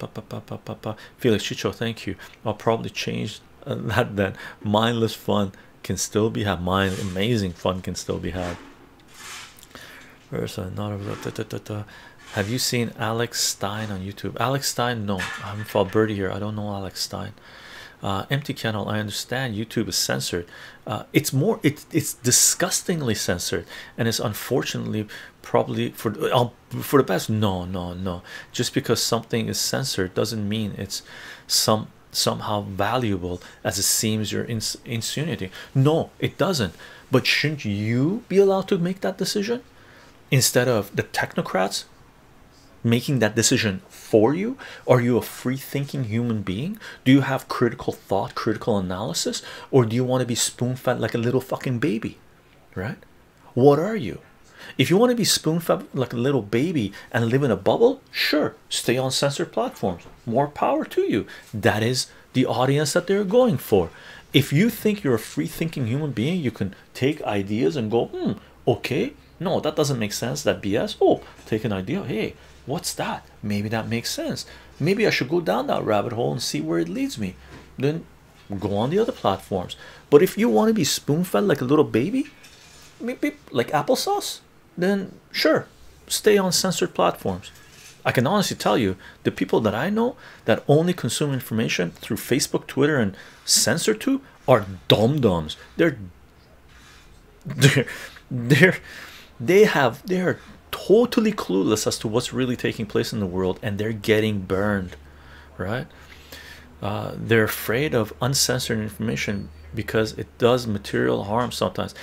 S1: felix chycho thank you. I'll probably change uh, that then. Mindless fun can still be had. Mind amazing fun can still be had. Have you seen alex stein on youtube? Alex stein? No. I'm for birdie here. I don't know alex stein uh, empty kennel i understand youtube is censored uh, it's more it, it's disgustingly censored and it's unfortunately probably for uh, for the best no no no just because something is censored doesn't mean it's some somehow valuable as it seems you're ins insinuating. No, it doesn't. But shouldn't you be allowed to make that decision instead of the technocrats making that decision for you? Are you a free thinking human being? Do you have critical thought, critical analysis, or do you want to be spoon fed like a little fucking baby? Right? What are you? If you want to be spoon fed like a little baby and live in a bubble, sure, stay on censored platforms. More power to you. That is the audience that they're going for. If you think you're a free thinking human being, you can take ideas and go, hmm, okay, no, that doesn't make sense. That BS. Oh, take an idea. Hey, what's that? Maybe that makes sense. Maybe I should go down that rabbit hole and see where it leads me. Then go on the other platforms. But if you want to be spoon fed like a little baby, maybe like applesauce, then sure, stay on censored platforms. I can honestly tell you the people that I know that only consume information through Facebook, Twitter, and CensorTube are dum dums. They're they're they're they have they're totally clueless as to what's really taking place in the world, and they're getting burned, right? Uh, they're afraid of uncensored information because it does material harm sometimes.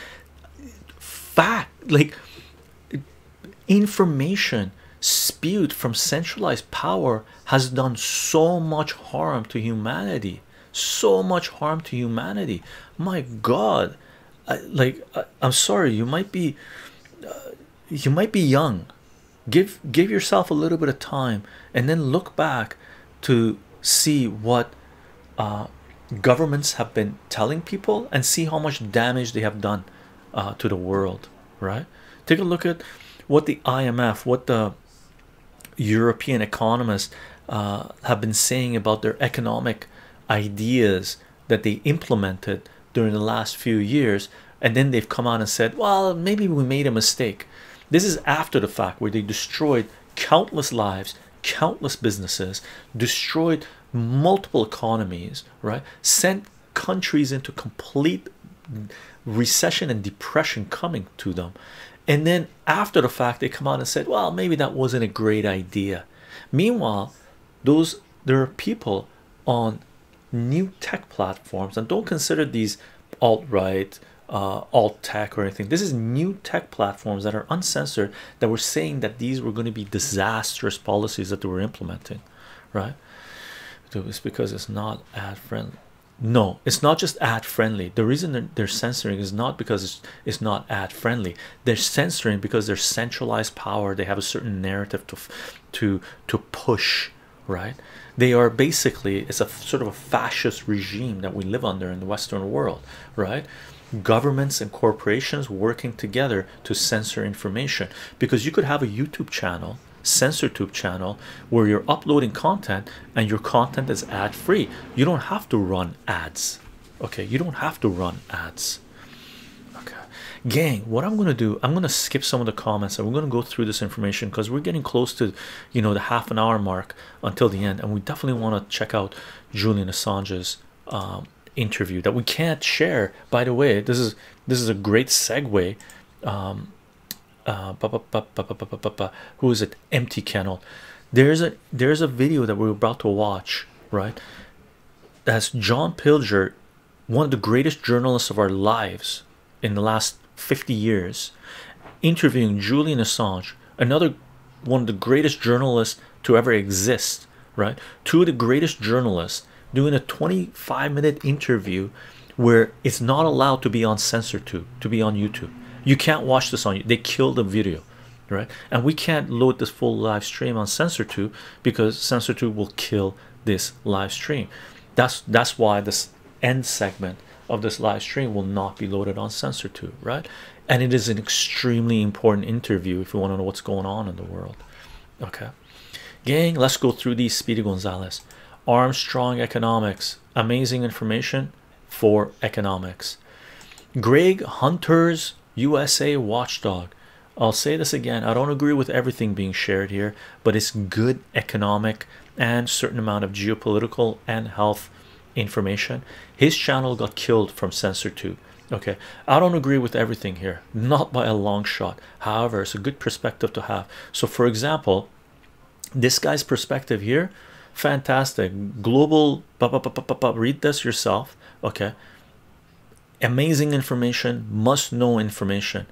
S1: Fact like information spewed from centralized power has done so much harm to humanity so much harm to humanity my god I, like I, am sorry you might be you might be young. Give give yourself a little bit of time and then look back to see what uh, governments have been telling people and see how much damage they have done uh, to the world right? Take a look at what the IMF what the European economists uh, have been saying about their economic ideas that they implemented during the last few years, and then they've come out and said, Well, maybe we made a mistake. This is after the fact where they destroyed countless lives, countless businesses, destroyed multiple economies, right? Sent countries into complete recession and depression coming to them and then after the fact they come out and said well maybe that wasn't a great idea meanwhile those there are people on new tech platforms and don't consider these alt-right uh, alt tech or anything. This is new tech platforms that are uncensored that were saying that these were going to be disastrous policies that they were implementing right? It's because it's not ad friendly. No it's not just ad friendly. The reason they're, they're censoring is not because it's, it's not ad friendly. They're censoring because they're centralized power. They have a certain narrative to to to push right? They are basically it's a sort of a fascist regime that we live under in the western world right governments and corporations working together to censor information because you could have a youtube channel CensorTube channel where you're uploading content and your content is ad free. You don't have to run ads. Okay, you don't have to run ads. Okay, gang, what I'm gonna do, I'm gonna skip some of the comments and we're gonna go through this information because we're getting close to you know the half an hour mark until the end, and we definitely want to check out Julian Assange's um, interview that we can't share. By the way, this is this is a great segue. Um, uh, who is it empty kennel there's a there's a video that we're about to watch right that's John Pilger one of the greatest journalists of our lives in the last 50 years interviewing Julian Assange another one of the greatest journalists to ever exist right two of the greatest journalists doing a 25 minute interview where it's not allowed to be on CensorTube to be on YouTube you can't watch this on you. They kill the video, right? And we can't load this full live stream on censor CensorTube because censor CensorTube will kill this live stream. That's that's why this end segment of this live stream will not be loaded on censor CensorTube, right? And it is an extremely important interview if you want to know what's going on in the world. Okay, gang, let's go through these. Speedy Gonzalez, Armstrong Economics, amazing information for economics. Greg Hunter's USA watchdog. I'll say this again. I don't agree with everything being shared here, but it's good economic and certain amount of geopolitical and health information. His channel got killed from censor CensorTube. Okay, I don't agree with everything here, not by a long shot. However, it's a good perspective to have. So, for example, this guy's perspective here fantastic. Global read this yourself okay? Amazing information must know information.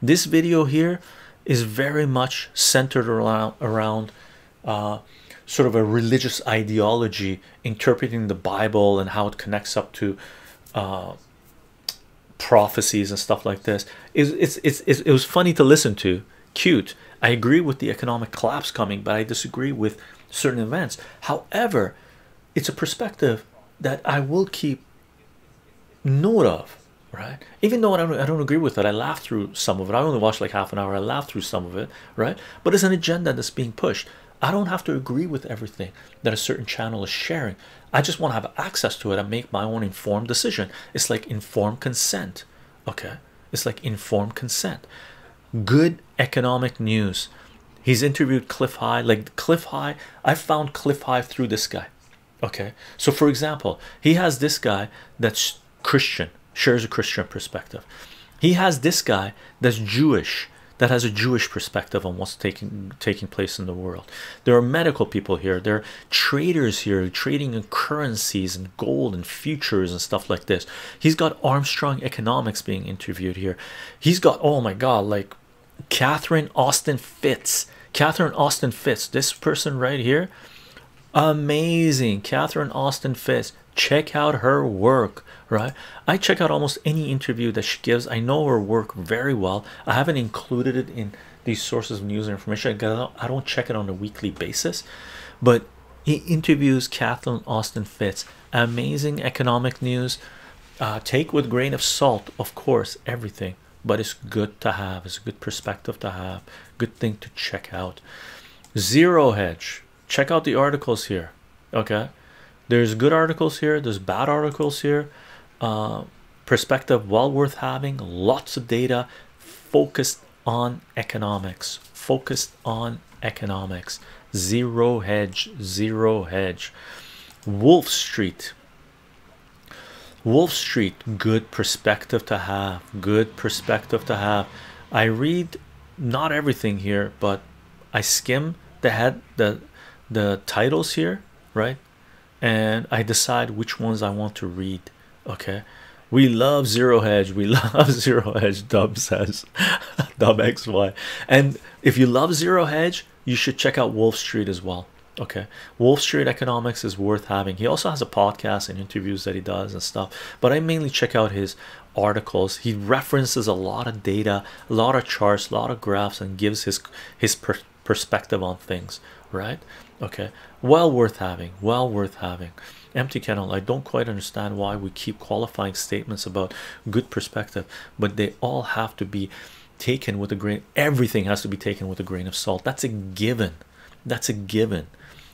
S1: This video here is very much centered around around uh, sort of a religious ideology interpreting the bible and how it connects up to uh, prophecies and stuff like this. Is it's, it's, it's it was funny to listen to. Cute. I agree with the economic collapse coming but i disagree with certain events. However it's a perspective that i will keep note of right? Even though I don't, I don't agree with it i laugh through some of it. I only watched like half an hour i laugh through some of it right? But it's an agenda that's being pushed. I don't have to agree with everything that a certain channel is sharing. I just want to have access to it and make my own informed decision. It's like informed consent okay? It's like informed consent. Good economic news he's interviewed Clif High. Like Clif High i found Clif High through this guy. Okay? So for example he has this guy that's christian shares a christian perspective. He has this guy that's jewish that has a jewish perspective on what's taking taking place in the world. There are medical people here. There are traders here trading in currencies and gold and futures and stuff like this. He's got armstrong economics being interviewed here. He's got oh my god like catherine austin fitts catherine austin Fitts, this person right here amazing. Catherine austin Fitts, check out her work right? I check out almost any interview that she gives. I know her work very well. I haven't included it in these sources of news and information. I don't check it on a weekly basis but he interviews Catherine Austin Fitts. amazing economic news uh, take with grain of salt of course everything but it's good to have it's a good perspective to have good thing to check out. Zero hedge check out the articles here okay? There's good articles here there's bad articles here. Uh, perspective well worth having lots of data focused on economics focused on economics. Zero hedge zero hedge. Wolf street wolf street good perspective to have good perspective to have i read not everything here but i skim the head the the titles here right and I decide which ones I want to read. Okay, we love zero hedge, we love zero hedge. Dub says, Dub XY, and if you love zero hedge, you should check out Wolf Street as well. Okay, Wolf Street Economics is worth having. He also has a podcast and interviews that he does and stuff, but I mainly check out his articles. He references a lot of data, a lot of charts, a lot of graphs, and gives his his per perspective on things. Right? Okay, well worth having well worth having empty kennel i don't quite understand why we keep qualifying statements about good perspective but they all have to be taken with a grain everything has to be taken with a grain of salt that's a given that's a given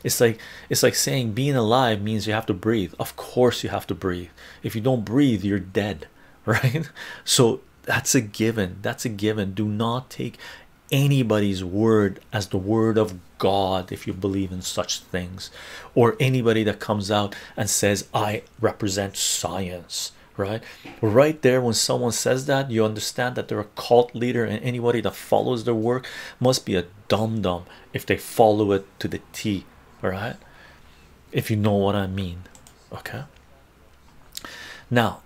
S1: it's like it's like saying being alive means you have to breathe. Of course you have to breathe. If you don't breathe you're dead right? So that's a given. That's a given. Do not take anybody's word as the word of God if you believe in such things, or anybody that comes out and says, I represent science. Right, right there, when someone says that, you understand that they're a cult leader, and anybody that follows their work must be a dum dum if they follow it to the T. All right, if you know what I mean, okay. Now,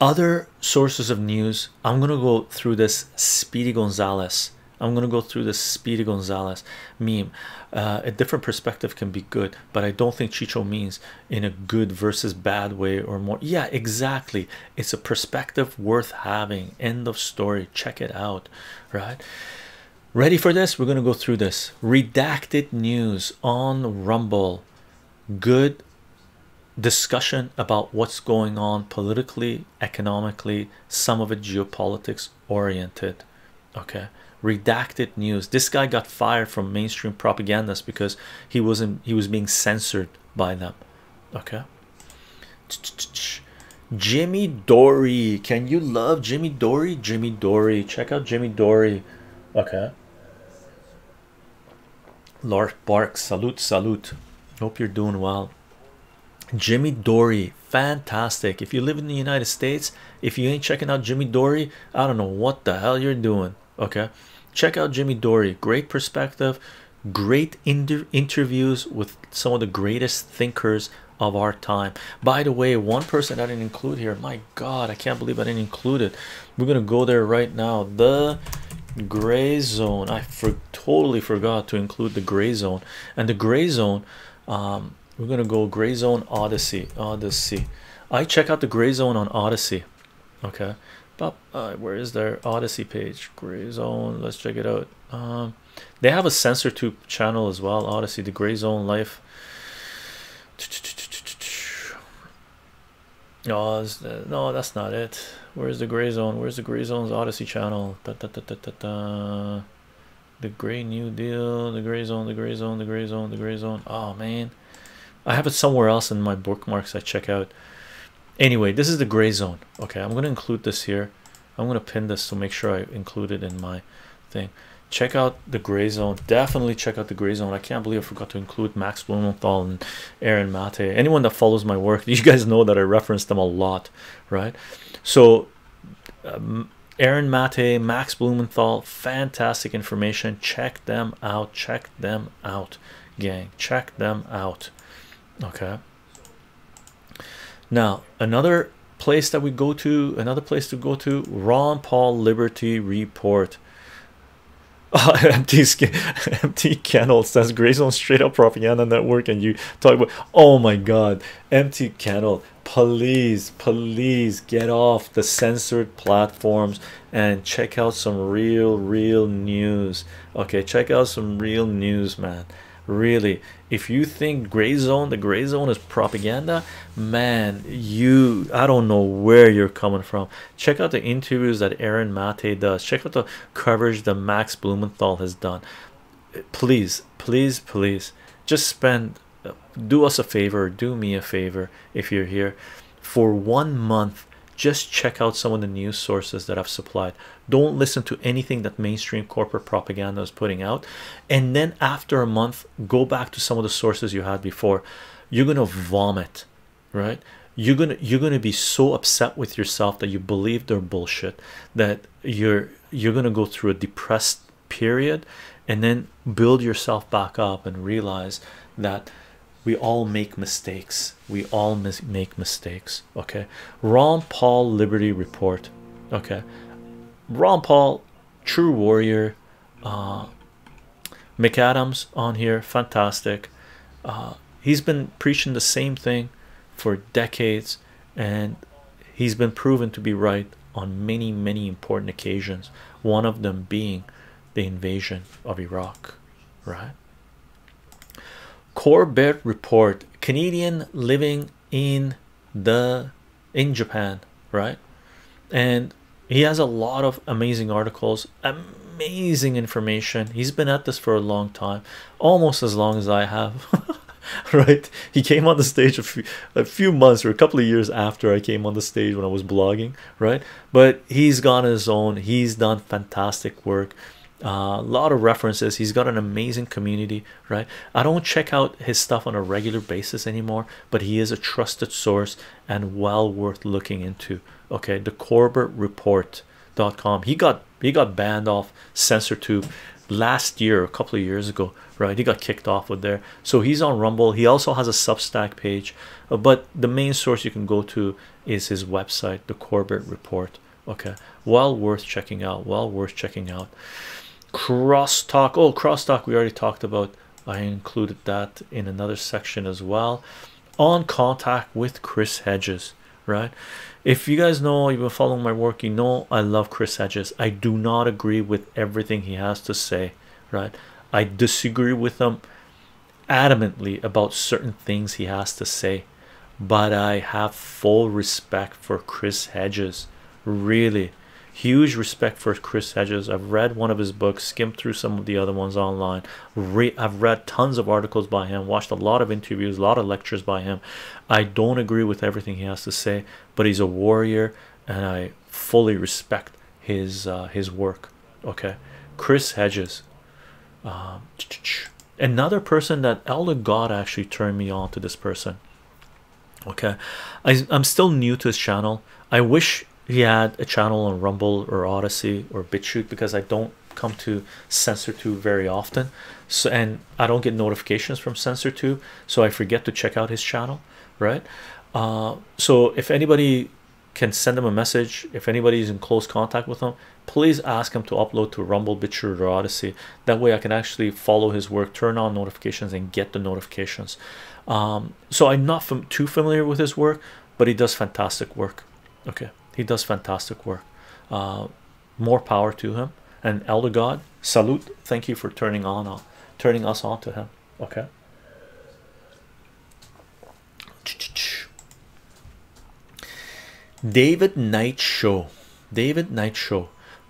S1: other sources of news, I'm gonna go through this Speedy Gonzalez I'm gonna go through this Speedy Gonzalez meme. Uh, a different perspective can be good, but I don't think Chycho means in a good versus bad way or more. Yeah, exactly. It's a perspective worth having. End of story. Check it out. Right. Ready for this? We're gonna go through this. Redacted news on Rumble. Good discussion about what's going on politically, economically, some of it geopolitics oriented. Okay redacted news this guy got fired from mainstream propagandists because he wasn't he was being censored by them okay Jimmy Dore can you love Jimmy Dore Jimmy Dore check out Jimmy Dore okay Lord Bark salute salute hope you're doing well Jimmy Dore fantastic if you live in the United States if you ain't checking out Jimmy Dore I don't know what the hell you're doing okay check out Jimmy Dore great perspective great inter interviews with some of the greatest thinkers of our time. By the way, one person I didn't include here, my god, I can't believe I didn't include it. We're gonna go there right now. The gray zone. I for totally forgot to include the gray zone and the gray zone. Um, we're gonna go gray zone Odysee. Odysee. I check out the gray zone on Odysee. Okay, but uh, where is their Odysee page? Gray zone. Let's check it out. Um, they have a CensorTube channel as well. Odysee, the gray zone life. No, no, that's not it. Where's the gray zone? Where's the gray zone's Odysee channel? Da, da, da, da, da, da. The gray new deal, the gray zone, the gray zone, the gray zone, the gray zone. Oh man, I have it somewhere else in my bookmarks I check out. Anyway, this is the gray zone. Okay, I'm gonna include this here. I'm gonna pin this to make sure I include it in my thing. Check out the gray zone. Definitely check out the gray zone. I can't believe I forgot to include Max Blumenthal and Aaron Mate. Anyone that follows my work, you guys know that I reference them a lot, right? So, um, Aaron Mate, Max Blumenthal, fantastic information. Check them out. Check them out, gang. Check them out. Okay. Now, another place that we go to, another place to go to, Ron Paul Liberty Report. Oh, empty empty candle says Grayzone straight up propaganda network, and you talk about oh my god, empty candle. Please, please get off the censored platforms and check out some real, real news. Okay, check out some real news, man really if you think gray zone the gray zone is propaganda man you i don't know where you're coming from. Check out the interviews that aaron mate does. Check out the coverage that max blumenthal has done. Please please please just spend uh, do us a favor do me a favor if you're here. For one month just check out some of the news sources that I've supplied. Don't listen to anything that mainstream corporate propaganda is putting out. And then after a month, go back to some of the sources you had before. You're gonna vomit, right? You're gonna you're gonna be so upset with yourself that you believe they're bullshit that you're you're gonna go through a depressed period and then build yourself back up and realize that we all make mistakes. We all mis make mistakes okay? Ron paul liberty report okay? Ron paul true warrior uh mcadams on here fantastic. Uh he's been preaching the same thing for decades and he's been proven to be right on many many important occasions one of them being the invasion of iraq right Corbett report Canadian living in the in Japan right? And he has a lot of amazing articles amazing information. He's been at this for a long time almost as long as I have right? He came on the stage a few, a few months or a couple of years after I came on the stage when I was blogging right? But he's gone his own. He's done fantastic work a uh, lot of references. He's got an amazing community right? I don't check out his stuff on a regular basis anymore but he is a trusted source and well worth looking into okay? The corbett report.com he got he got banned off censortube last year a couple of years ago right? He got kicked off with there. So he's on rumble. He also has a substack page uh, but the main source you can go to is his website the corbett report okay? Well worth checking out well worth checking out crosstalk. Oh crosstalk we already talked about. I included that in another section as well. On contact with chris hedges right? If you guys know you've been following my work you know i love chris hedges. I do not agree with everything he has to say right? I disagree with him adamantly about certain things he has to say but i have full respect for chris hedges really huge respect for Chris Hedges. I've read one of his books, skimmed through some of the other ones online. Re I've read tons of articles by him, watched a lot of interviews, a lot of lectures by him. I don't agree with everything he has to say, but he's a warrior, and I fully respect his uh, his work. Okay, Chris Hedges. Um, another person that Elder God actually turned me on to this person. Okay, I, I'm still new to his channel. I wish he had a channel on Rumble or Odysee or BitChute because I don't come to CensorTube very often, so and I don't get notifications from CensorTube, so I forget to check out his channel, right? Uh, so if anybody can send him a message, if anybody is in close contact with him, please ask him to upload to Rumble, BitChute, or Odysee. That way, I can actually follow his work, turn on notifications, and get the notifications. Um, so I'm not fam too familiar with his work, but he does fantastic work. Okay, he does fantastic work. Uh, more power to him. And Elder God, salute. Thank you for turning on, uh, turning us on to him. Okay. David Knight Show. David Knight Show.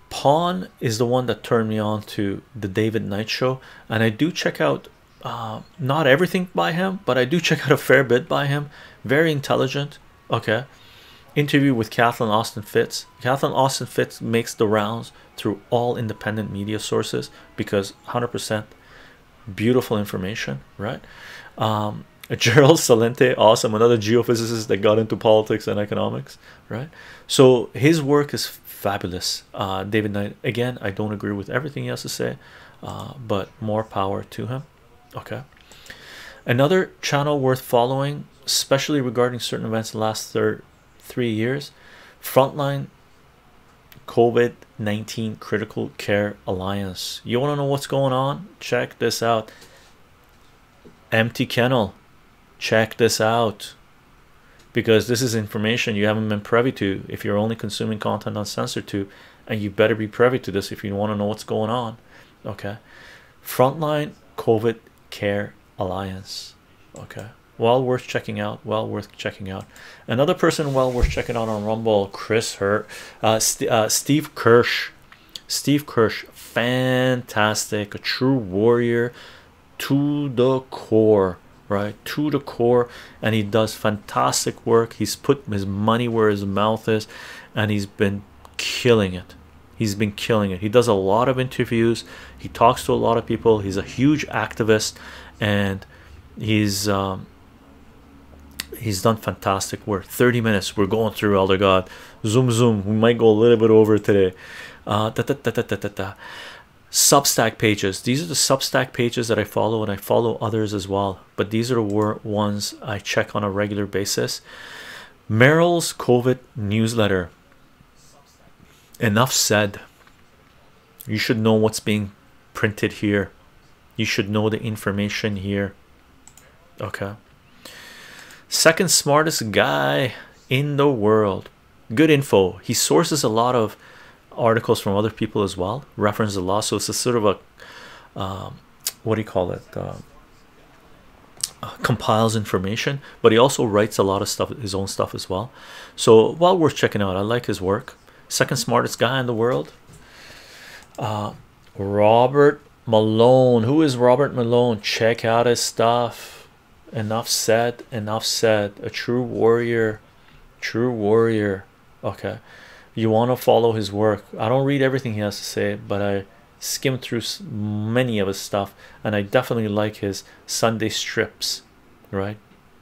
S1: Pawn is the one that turned me on to the David Knight Show, and I do check out uh, not everything by him, but I do check out a fair bit by him. Very intelligent. Okay. Interview with Kathleen Austin Fitts. Kathleen Austin Fitts makes the rounds through all independent media sources because 100% beautiful information, right? Um, Gerald Celente, awesome, another geophysicist that got into politics and economics, right? So his work is fabulous. Uh, David Knight, again, I don't agree with everything he has to say, uh, but more power to him. Okay, another channel worth following, especially regarding certain events last third three years, Frontline COVID 19 Critical Care Alliance. You want to know what's going on? Check this out. Empty kennel check this out because this is information you haven't been privy to if you're only consuming content on CensorTube, and you better be privy to this if you want to know what's going on. Okay, Frontline COVID Care Alliance. Okay, well worth checking out. Well worth checking out. Another person well worth checking out on Rumble, Chris Hurt, uh, St uh, Steve Kirsch. Steve Kirsch, fantastic, a true warrior to the core right to the core and he does fantastic work he's put his money where his mouth is and he's been killing it he's been killing it he does a lot of interviews he talks to a lot of people he's a huge activist and he's um, he's done fantastic work. 30 minutes we're going through elder god. Zoom zoom we might go a little bit over today. Uh, da, da, da, da, da, da substack pages. These are the substack pages that i follow and i follow others as well but these are the ones i check on a regular basis. Meryl's covid newsletter. Enough said. You should know what's being printed here. You should know the information here. Okay second smartest guy in the world. Good info. He sources a lot of articles from other people as well. Reference the law so it's a sort of a um, what do you call it? Uh, uh, compiles information but he also writes a lot of stuff his own stuff as well. So well worth checking out I like his work. Second smartest guy in the world. Uh, Robert Malone. Who is Robert Malone? Check out his stuff enough said enough said. A true warrior true warrior. Okay. You want to follow his work. I don't read everything he has to say but i skim through many of his stuff and i definitely like his sunday strips right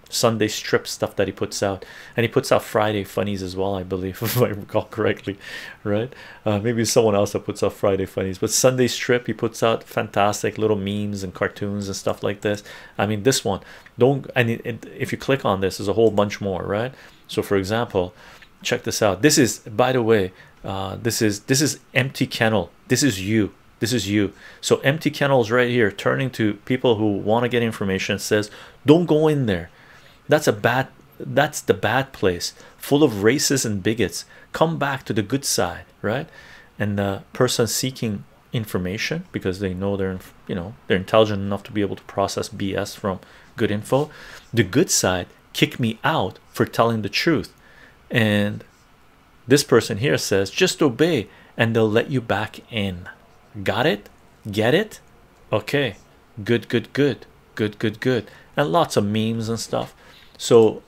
S1: sunday strip stuff that he puts out. And he puts out friday funnies as well i believe if i recall correctly right? Uh, maybe someone else that puts out friday funnies. But sunday strip he puts out fantastic little memes and cartoons and stuff like this. I mean this one don't and it, it, if you click on this there's a whole bunch more right? So for example check this out. This is by the way uh, this is this is empty kennel. This is you. This is you. So empty kennels right here turning to people who want to get information says don't go in there that's a bad that's the bad place full of racists and bigots. Come back to the good side right? And the person seeking information because they know they're you know they're intelligent enough to be able to process bs from good info. The good side kick me out for telling the truth. And this person here says just obey and they'll let you back in. Got it? Get it? Okay. Good good good. Good good good. And lots of memes and stuff so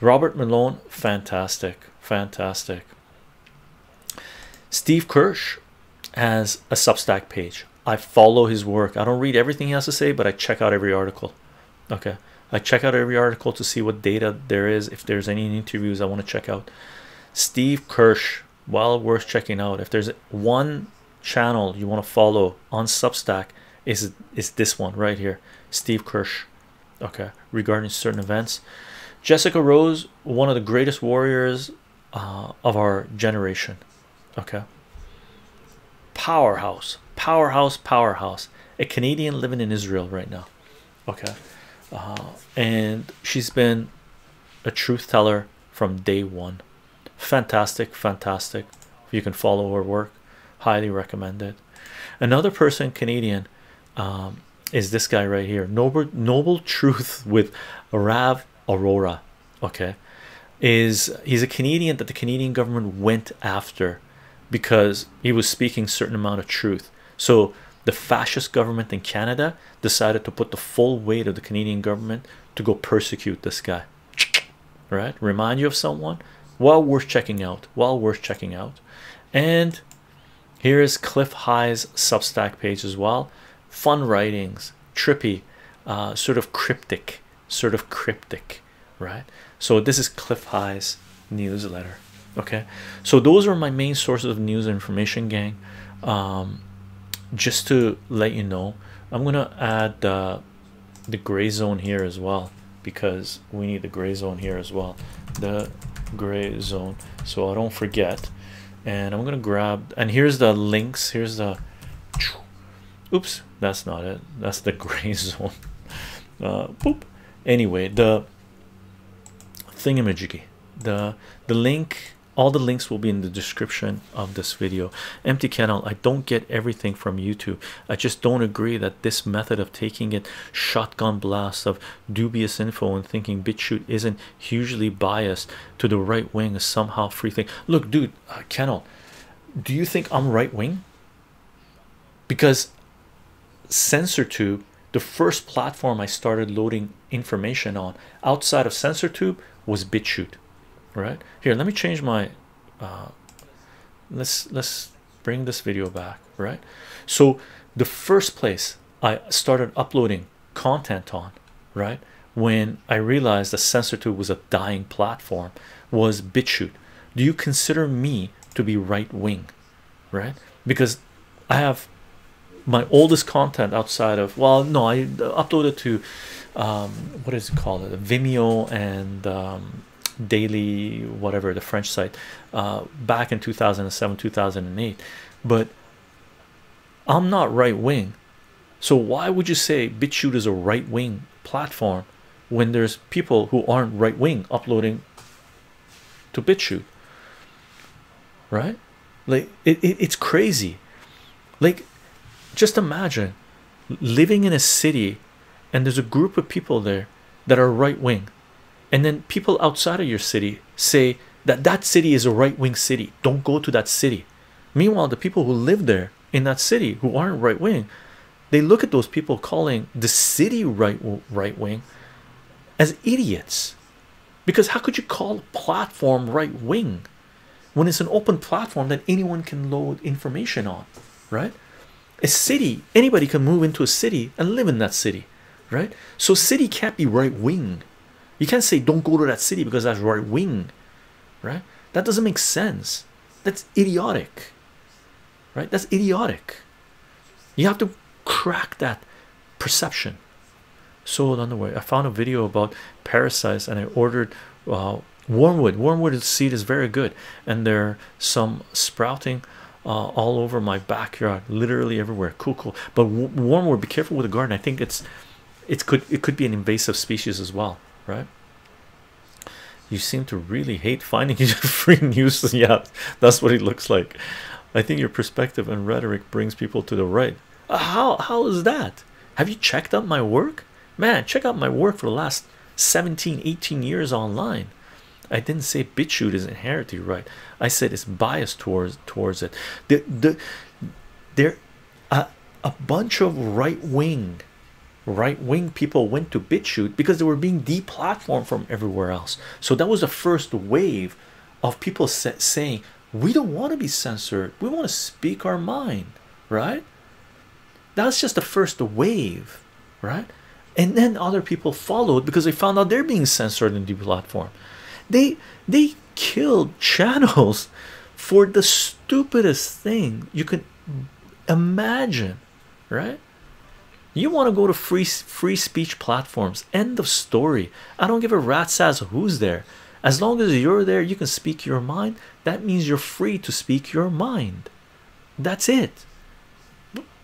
S1: robert malone fantastic fantastic. Steve kirsch has a substack page. I follow his work. I don't read everything he has to say but i check out every article. Okay. I check out every article to see what data there is. If there's any interviews I want to check out. Steve Kirsch well worth checking out if there's one channel you want to follow on Substack is is this one right here, Steve Kirsch. Okay, regarding certain events, Jessica Rose, one of the greatest warriors uh, of our generation. Okay, powerhouse, powerhouse, powerhouse. A Canadian living in Israel right now. Okay, uh, and she's been a truth teller from day one. Fantastic, fantastic. you can follow her work, highly recommended. Another person, Canadian, um, is this guy right here. Noble, noble truth with Rav Arora. Okay, is he's a Canadian that the Canadian government went after because he was speaking certain amount of truth. So the fascist government in Canada decided to put the full weight of the Canadian government to go persecute this guy. Right? Remind you of someone? Well worth checking out. Well worth checking out. And here is Clif High's Substack page as well. Fun writings, trippy, uh, sort of cryptic, sort of cryptic, right? So this is Clif High's newsletter. Okay, so those are my main sources of news information, gang. Um, just to let you know, I'm gonna add uh, the gray zone here as well because we need the gray zone here as well. The gray zone, so I don't forget. And I'm gonna grab and here's the links. Here's the oops, that's not it. That's the gray zone. Uh, boop. Anyway, the thingamajiggy, the the link all the links will be in the description of this video empty kennel i don't get everything from youtube i just don't agree that this method of taking it shotgun blast of dubious info and thinking BitChute isn't hugely biased to the right wing is somehow free thing look dude uh, kennel do you think i'm right wing because censortube the first platform i started loading information on outside of censortube was BitChute right? Here let me change my uh let's let's bring this video back right? So the first place i started uploading content on right when i realized that censortube was a dying platform was bitchute. Do you consider me to be right wing right? Because i have my oldest content outside of well no i uploaded to um what is it called? Vimeo and um daily whatever the french site uh, back in 2007 2008 but i'm not right wing so why would you say bitchute is a right wing platform when there's people who aren't right wing uploading to bitchute? Right? Like it, it, it's crazy. Like just imagine living in a city and there's a group of people there that are right wing and then people outside of your city say that that city is a right-wing city. Don't go to that city. Meanwhile the people who live there in that city who aren't right-wing they look at those people calling the city right right wing as idiots. Because how could you call a platform right wing when it's an open platform that anyone can load information on right a city anybody can move into a city and live in that city right so city can't be right wing you can't say don't go to that city because that's right wing, right? That doesn't make sense. That's idiotic, right? That's idiotic. You have to crack that perception. Sold underwear. I found a video about parasites and I ordered uh, wormwood. Wormwood seed is very good, and there are some sprouting uh, all over my backyard, literally everywhere. Cool, cool. But wormwood, be careful with the garden. I think it's it could it could be an invasive species as well right? You seem to really hate finding free news. yeah, that's what it looks like. I think your perspective and rhetoric brings people to the right. Uh, how how is that? Have you checked out my work? Man, check out my work for the last 17, 18 years online. I didn't say BitChute is inherently right. I said it's biased towards towards it. The the there a, a bunch of right wing right-wing people went to BitChute because they were being deplatformed from everywhere else. So that was the first wave of people saying, we don't want to be censored. We want to speak our mind, right? That's just the first wave, right? And then other people followed because they found out they're being censored and deplatformed. They they killed channels for the stupidest thing you can imagine right? You want to go to free free speech platforms end of story. I don't give a rat's ass who's there. As long as you're there you can speak your mind. That means you're free to speak your mind. That's it.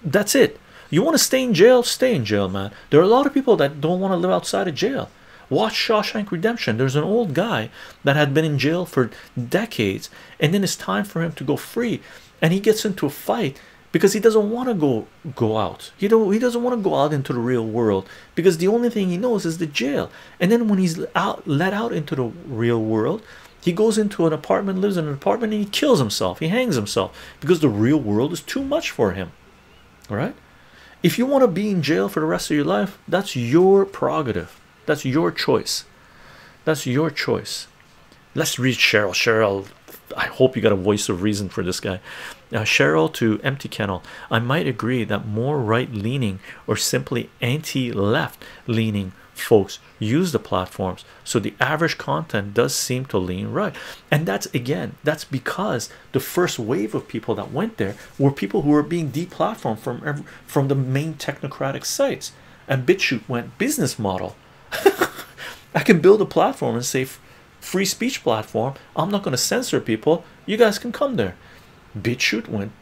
S1: That's it. You want to stay in jail? Stay in jail man. There are a lot of people that don't want to live outside of jail watch Shawshank Redemption. There's an old guy that had been in jail for decades and then it's time for him to go free and he gets into a fight because he doesn't want to go go out. You know he doesn't want to go out into the real world because the only thing he knows is the jail. And then when he's out let out into the real world he goes into an apartment lives in an apartment and he kills himself. He hangs himself because the real world is too much for him. All right? If you want to be in jail for the rest of your life that's your prerogative that's your choice. That's your choice. Let's read cheryl. Cheryl i hope you got a voice of reason for this guy. Uh, cheryl to empty kennel. I might agree that more right-leaning or simply anti-left leaning folks use the platforms so the average content does seem to lean right. And that's again that's because the first wave of people that went there were people who were being deplatformed from from the main technocratic sites. And BitChute went business model I can build a platform and say free speech platform I'm not going to censor people. You guys can come there. BitChute went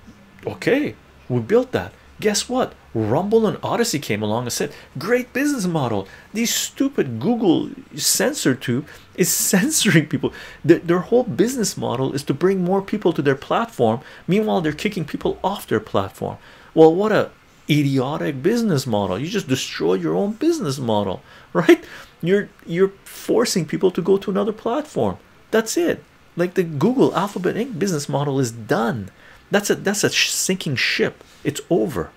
S1: okay we built that. Guess what? Rumble and odysee came along and said great business model. These stupid google censor tube is censoring people. Their, their whole business model is to bring more people to their platform. Meanwhile they're kicking people off their platform. Well what a idiotic business model. You just destroy your own business model right? You're you're forcing people to go to another platform. That's it. Like the google alphabet inc. business model is done. That's a that's a sinking ship. It's over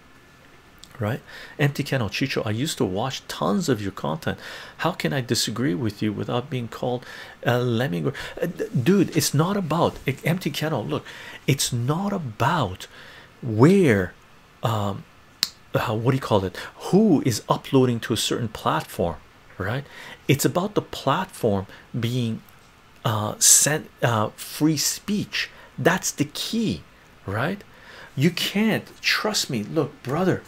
S1: right? Empty kennel. Chycho i used to watch tons of your content. How can i disagree with you without being called a lemming uh, dude it's not about empty kennel. Look it's not about where um uh, what do you call it? Who is uploading to a certain platform right? It's about the platform being uh sent uh free speech. That's the key right? You can't trust me look brother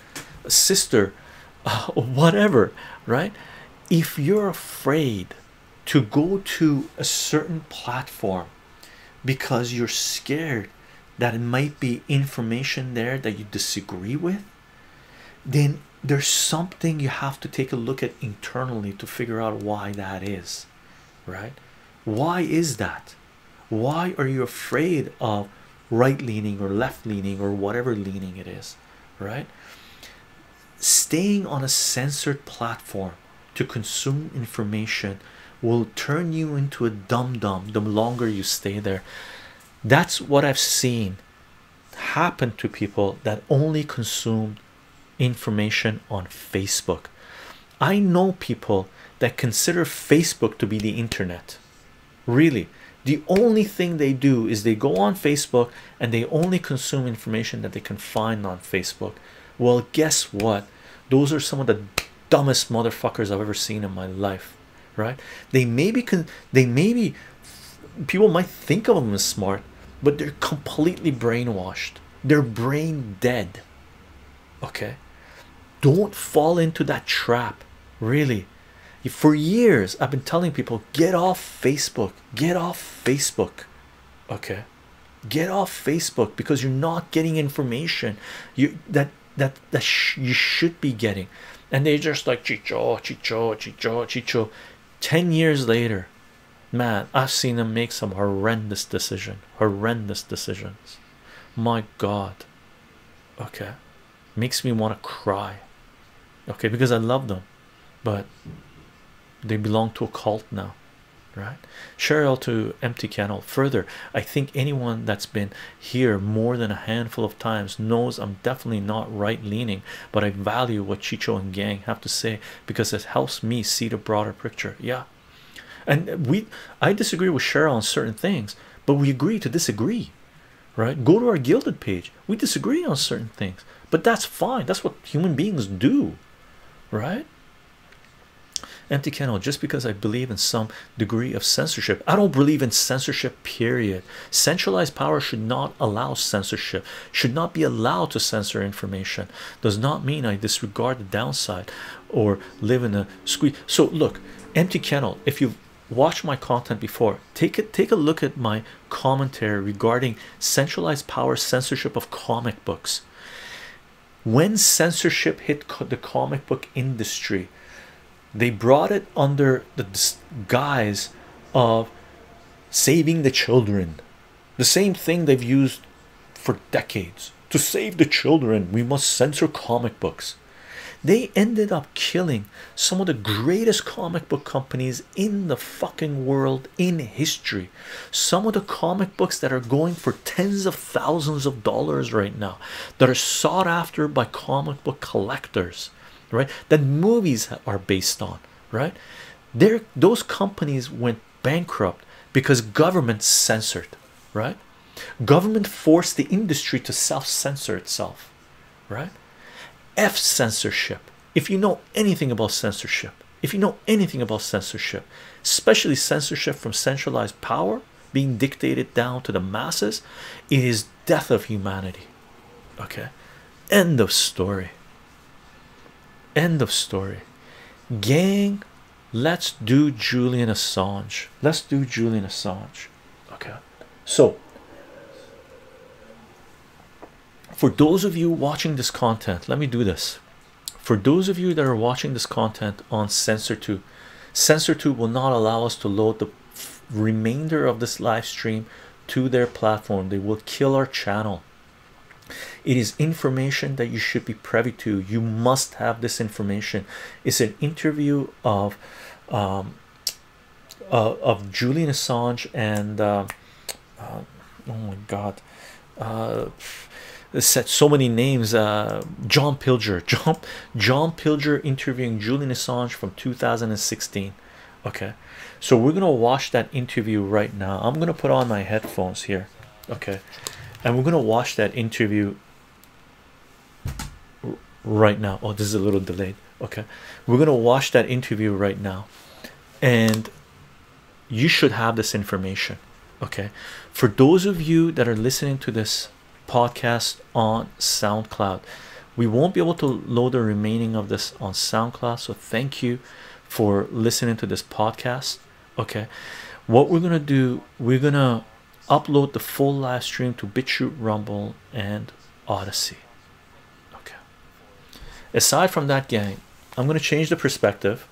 S1: sister uh, whatever right? If you're afraid to go to a certain platform because you're scared that it might be information there that you disagree with then there's something you have to take a look at internally to figure out why that is right? Why is that? Why are you afraid of right leaning or left leaning or whatever leaning it is right? Staying on a censored platform to consume information will turn you into a dum dum the longer you stay there. That's what i've seen happen to people that only consume information on facebook i know people that consider facebook to be the internet really the only thing they do is they go on Facebook and they only consume information that they can find on Facebook. Well, guess what? Those are some of the dumbest motherfuckers I've ever seen in my life, right? They maybe can, they maybe people might think of them as smart, but they're completely brainwashed, they're brain dead. Okay, don't fall into that trap, really. For years i've been telling people get off facebook. Get off facebook. Okay? Get off facebook because you're not getting information you that that that sh you should be getting. And they just like chycho chycho chycho chycho. 10 years later man i've seen them make some horrendous decision horrendous decisions. My god. Okay? Makes me want to cry okay because i love them but they belong to a cult now right? Cheryl to empty kennel. Further i think anyone that's been here more than a handful of times knows i'm definitely not right leaning but i value what chycho and gang have to say because it helps me see the broader picture. Yeah. And we i disagree with cheryl on certain things but we agree to disagree right? Go to our Guilded page. We disagree on certain things but that's fine. That's what human beings do right empty kennel just because I believe in some degree of censorship. I don't believe in censorship, period. Centralized power should not allow censorship, should not be allowed to censor information. Does not mean I disregard the downside or live in a squeeze. So, look, empty kennel, if you've watched my content before, take it, take a look at my commentary regarding centralized power censorship of comic books when censorship hit the comic book industry they brought it under the guise of saving the children. The same thing they've used for decades. To save the children we must censor comic books they ended up killing some of the greatest comic book companies in the fucking world in history. Some of the comic books that are going for tens of thousands of dollars right now that are sought after by comic book collectors right? That movies are based on right? There those companies went bankrupt because government censored right? Government forced the industry to self-censor itself right f censorship. If you know anything about censorship if you know anything about censorship especially censorship from centralized power being dictated down to the masses it is death of humanity. Okay? End of story. End of story. Gang let's do Julian Assange. Let's do Julian Assange. Okay? So for those of you watching this content let me do this. For those of you that are watching this content on censortube censortube will not allow us to load the remainder of this live stream to their platform. They will kill our channel. It is information that you should be privy to. You must have this information. It's an interview of um, uh, of Julian Assange and uh, uh, oh my god uh said so many names uh John Pilger. John John Pilger interviewing Julian Assange from 2016 okay. So we're gonna watch that interview right now. I'm gonna put on my headphones here. Okay. And we're gonna watch that interview right now. Oh this is a little delayed. Okay. We're gonna watch that interview right now. And you should have this information. Okay. For those of you that are listening to this podcast on SoundCloud. We won't be able to load the remaining of this on SoundCloud so thank you for listening to this podcast okay? What we're gonna do we're gonna upload the full live stream to BitChute Rumble and Odysee okay? Aside from that gang I'm to change the perspective